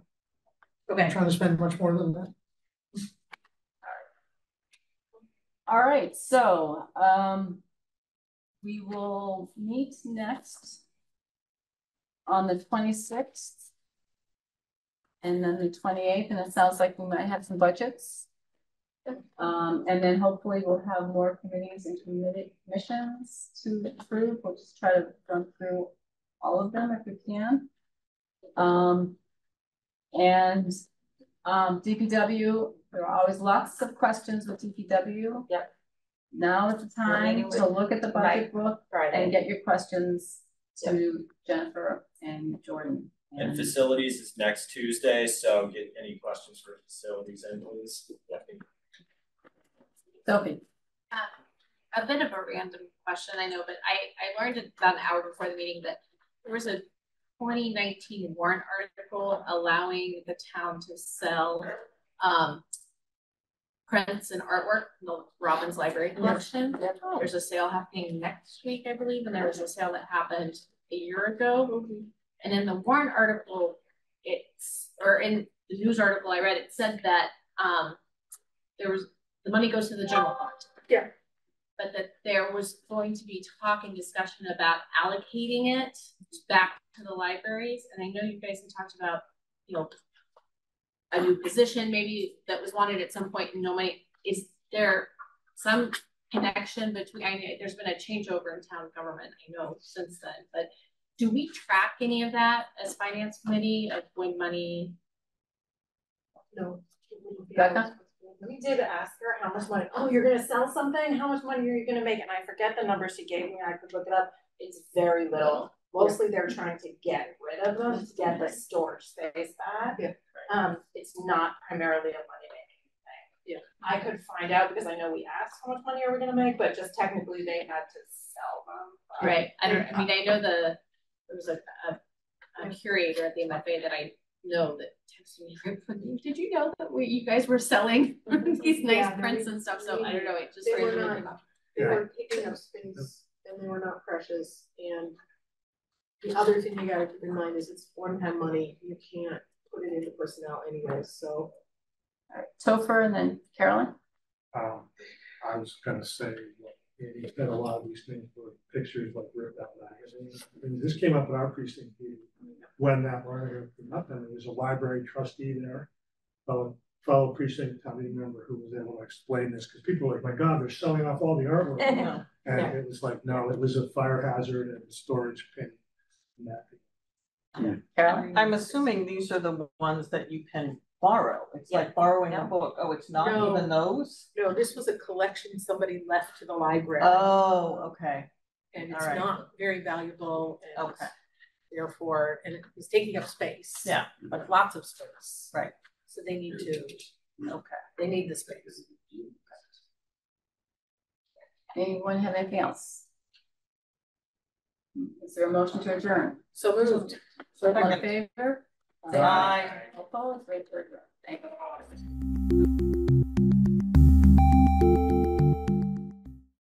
Okay.
I'm trying to spend much more than that.
All right, so, um. We will meet next. On the twenty-sixth. And then the twenty-eighth, and it sounds like we might have some budgets. Um, and then hopefully we'll have more committees and committee missions to approve, we'll just try to run through all of them if we can. Um. And, um, DPW, there are always lots of questions with DPW.
Yep.
Now is the time to look at the
right,
budget book
Friday.
and get your questions to Jennifer and Jordan.
And facilities is next Tuesday, so get any questions for facilities in please.
Sophie,
Um, a bit of a random question, I know, but I, I learned about an hour before the meeting that there was a twenty nineteen warrant article allowing the town to sell, um, prints and artwork from the Robbins Library collection. There's a sale happening next week, I believe, and there was a sale that happened a year ago. And in the warrant article, it's, or in the news article I read, it said that, um, there was, the money goes to the general fund.
Yeah.
But that there was going to be talk and discussion about allocating it back to the libraries, and I know you guys have talked about, you know, a new position maybe that was wanted at some point, and no money, is there some connection between, I know there's been a changeover in town government, I know since then, but do we track any of that as finance committee of when money?
No.
Becca?
We did ask her how much money, oh, you're gonna sell something, how much money are you gonna make, and I forget the number she gave me, I could look it up, it's very little. Mostly they're trying to get rid of them, to get the storage space back.
Yeah.
Um, it's not primarily a money making thing.
Yeah.
I could find out, because I know we asked how much money are we gonna make, but just technically they had to sell them,
Right, I don't, I mean, I know the, there was a, a, a curator at the MFA that I know that texted me, frequently, did you know that we, you guys were selling these nice
Yeah,
prints and stuff, so I don't know, it just.
They were not-
came up.
They were picking up spins and they were not precious and the other thing you gotta keep in mind is it's one-time money, you can't put it into personnel anyways, so.
All right, Topher and then Carolyn?
Um, I was gonna say, yeah, he said a lot of these things were pictures like ripped out magazines. And this came up at our precinct meeting, when that learner came up, and there was a library trustee there. Fellow, fellow precinct town meeting member who was able to explain this, because people were like, my God, they're selling off all the artwork.
Yeah.
And
Yeah.
it was like, no, it was a fire hazard and storage pin. and that.
Carolyn?
I'm assuming these are the ones that you can borrow. It's like borrowing a book. Oh, it's not
No.
even those?
No, this was a collection somebody left to the library.
Oh, okay.
And it's
Alright.
not very valuable and
Okay.
therefore, and it was taking up space.
Yeah.
But lots of space.
Right.
So they need to,
Okay.
they need the space.
Anyone have anything else? Is there a motion to adjourn?
So moved.
So in favor? Say
Aye.
Opposed, wait for adjourn. Thank you.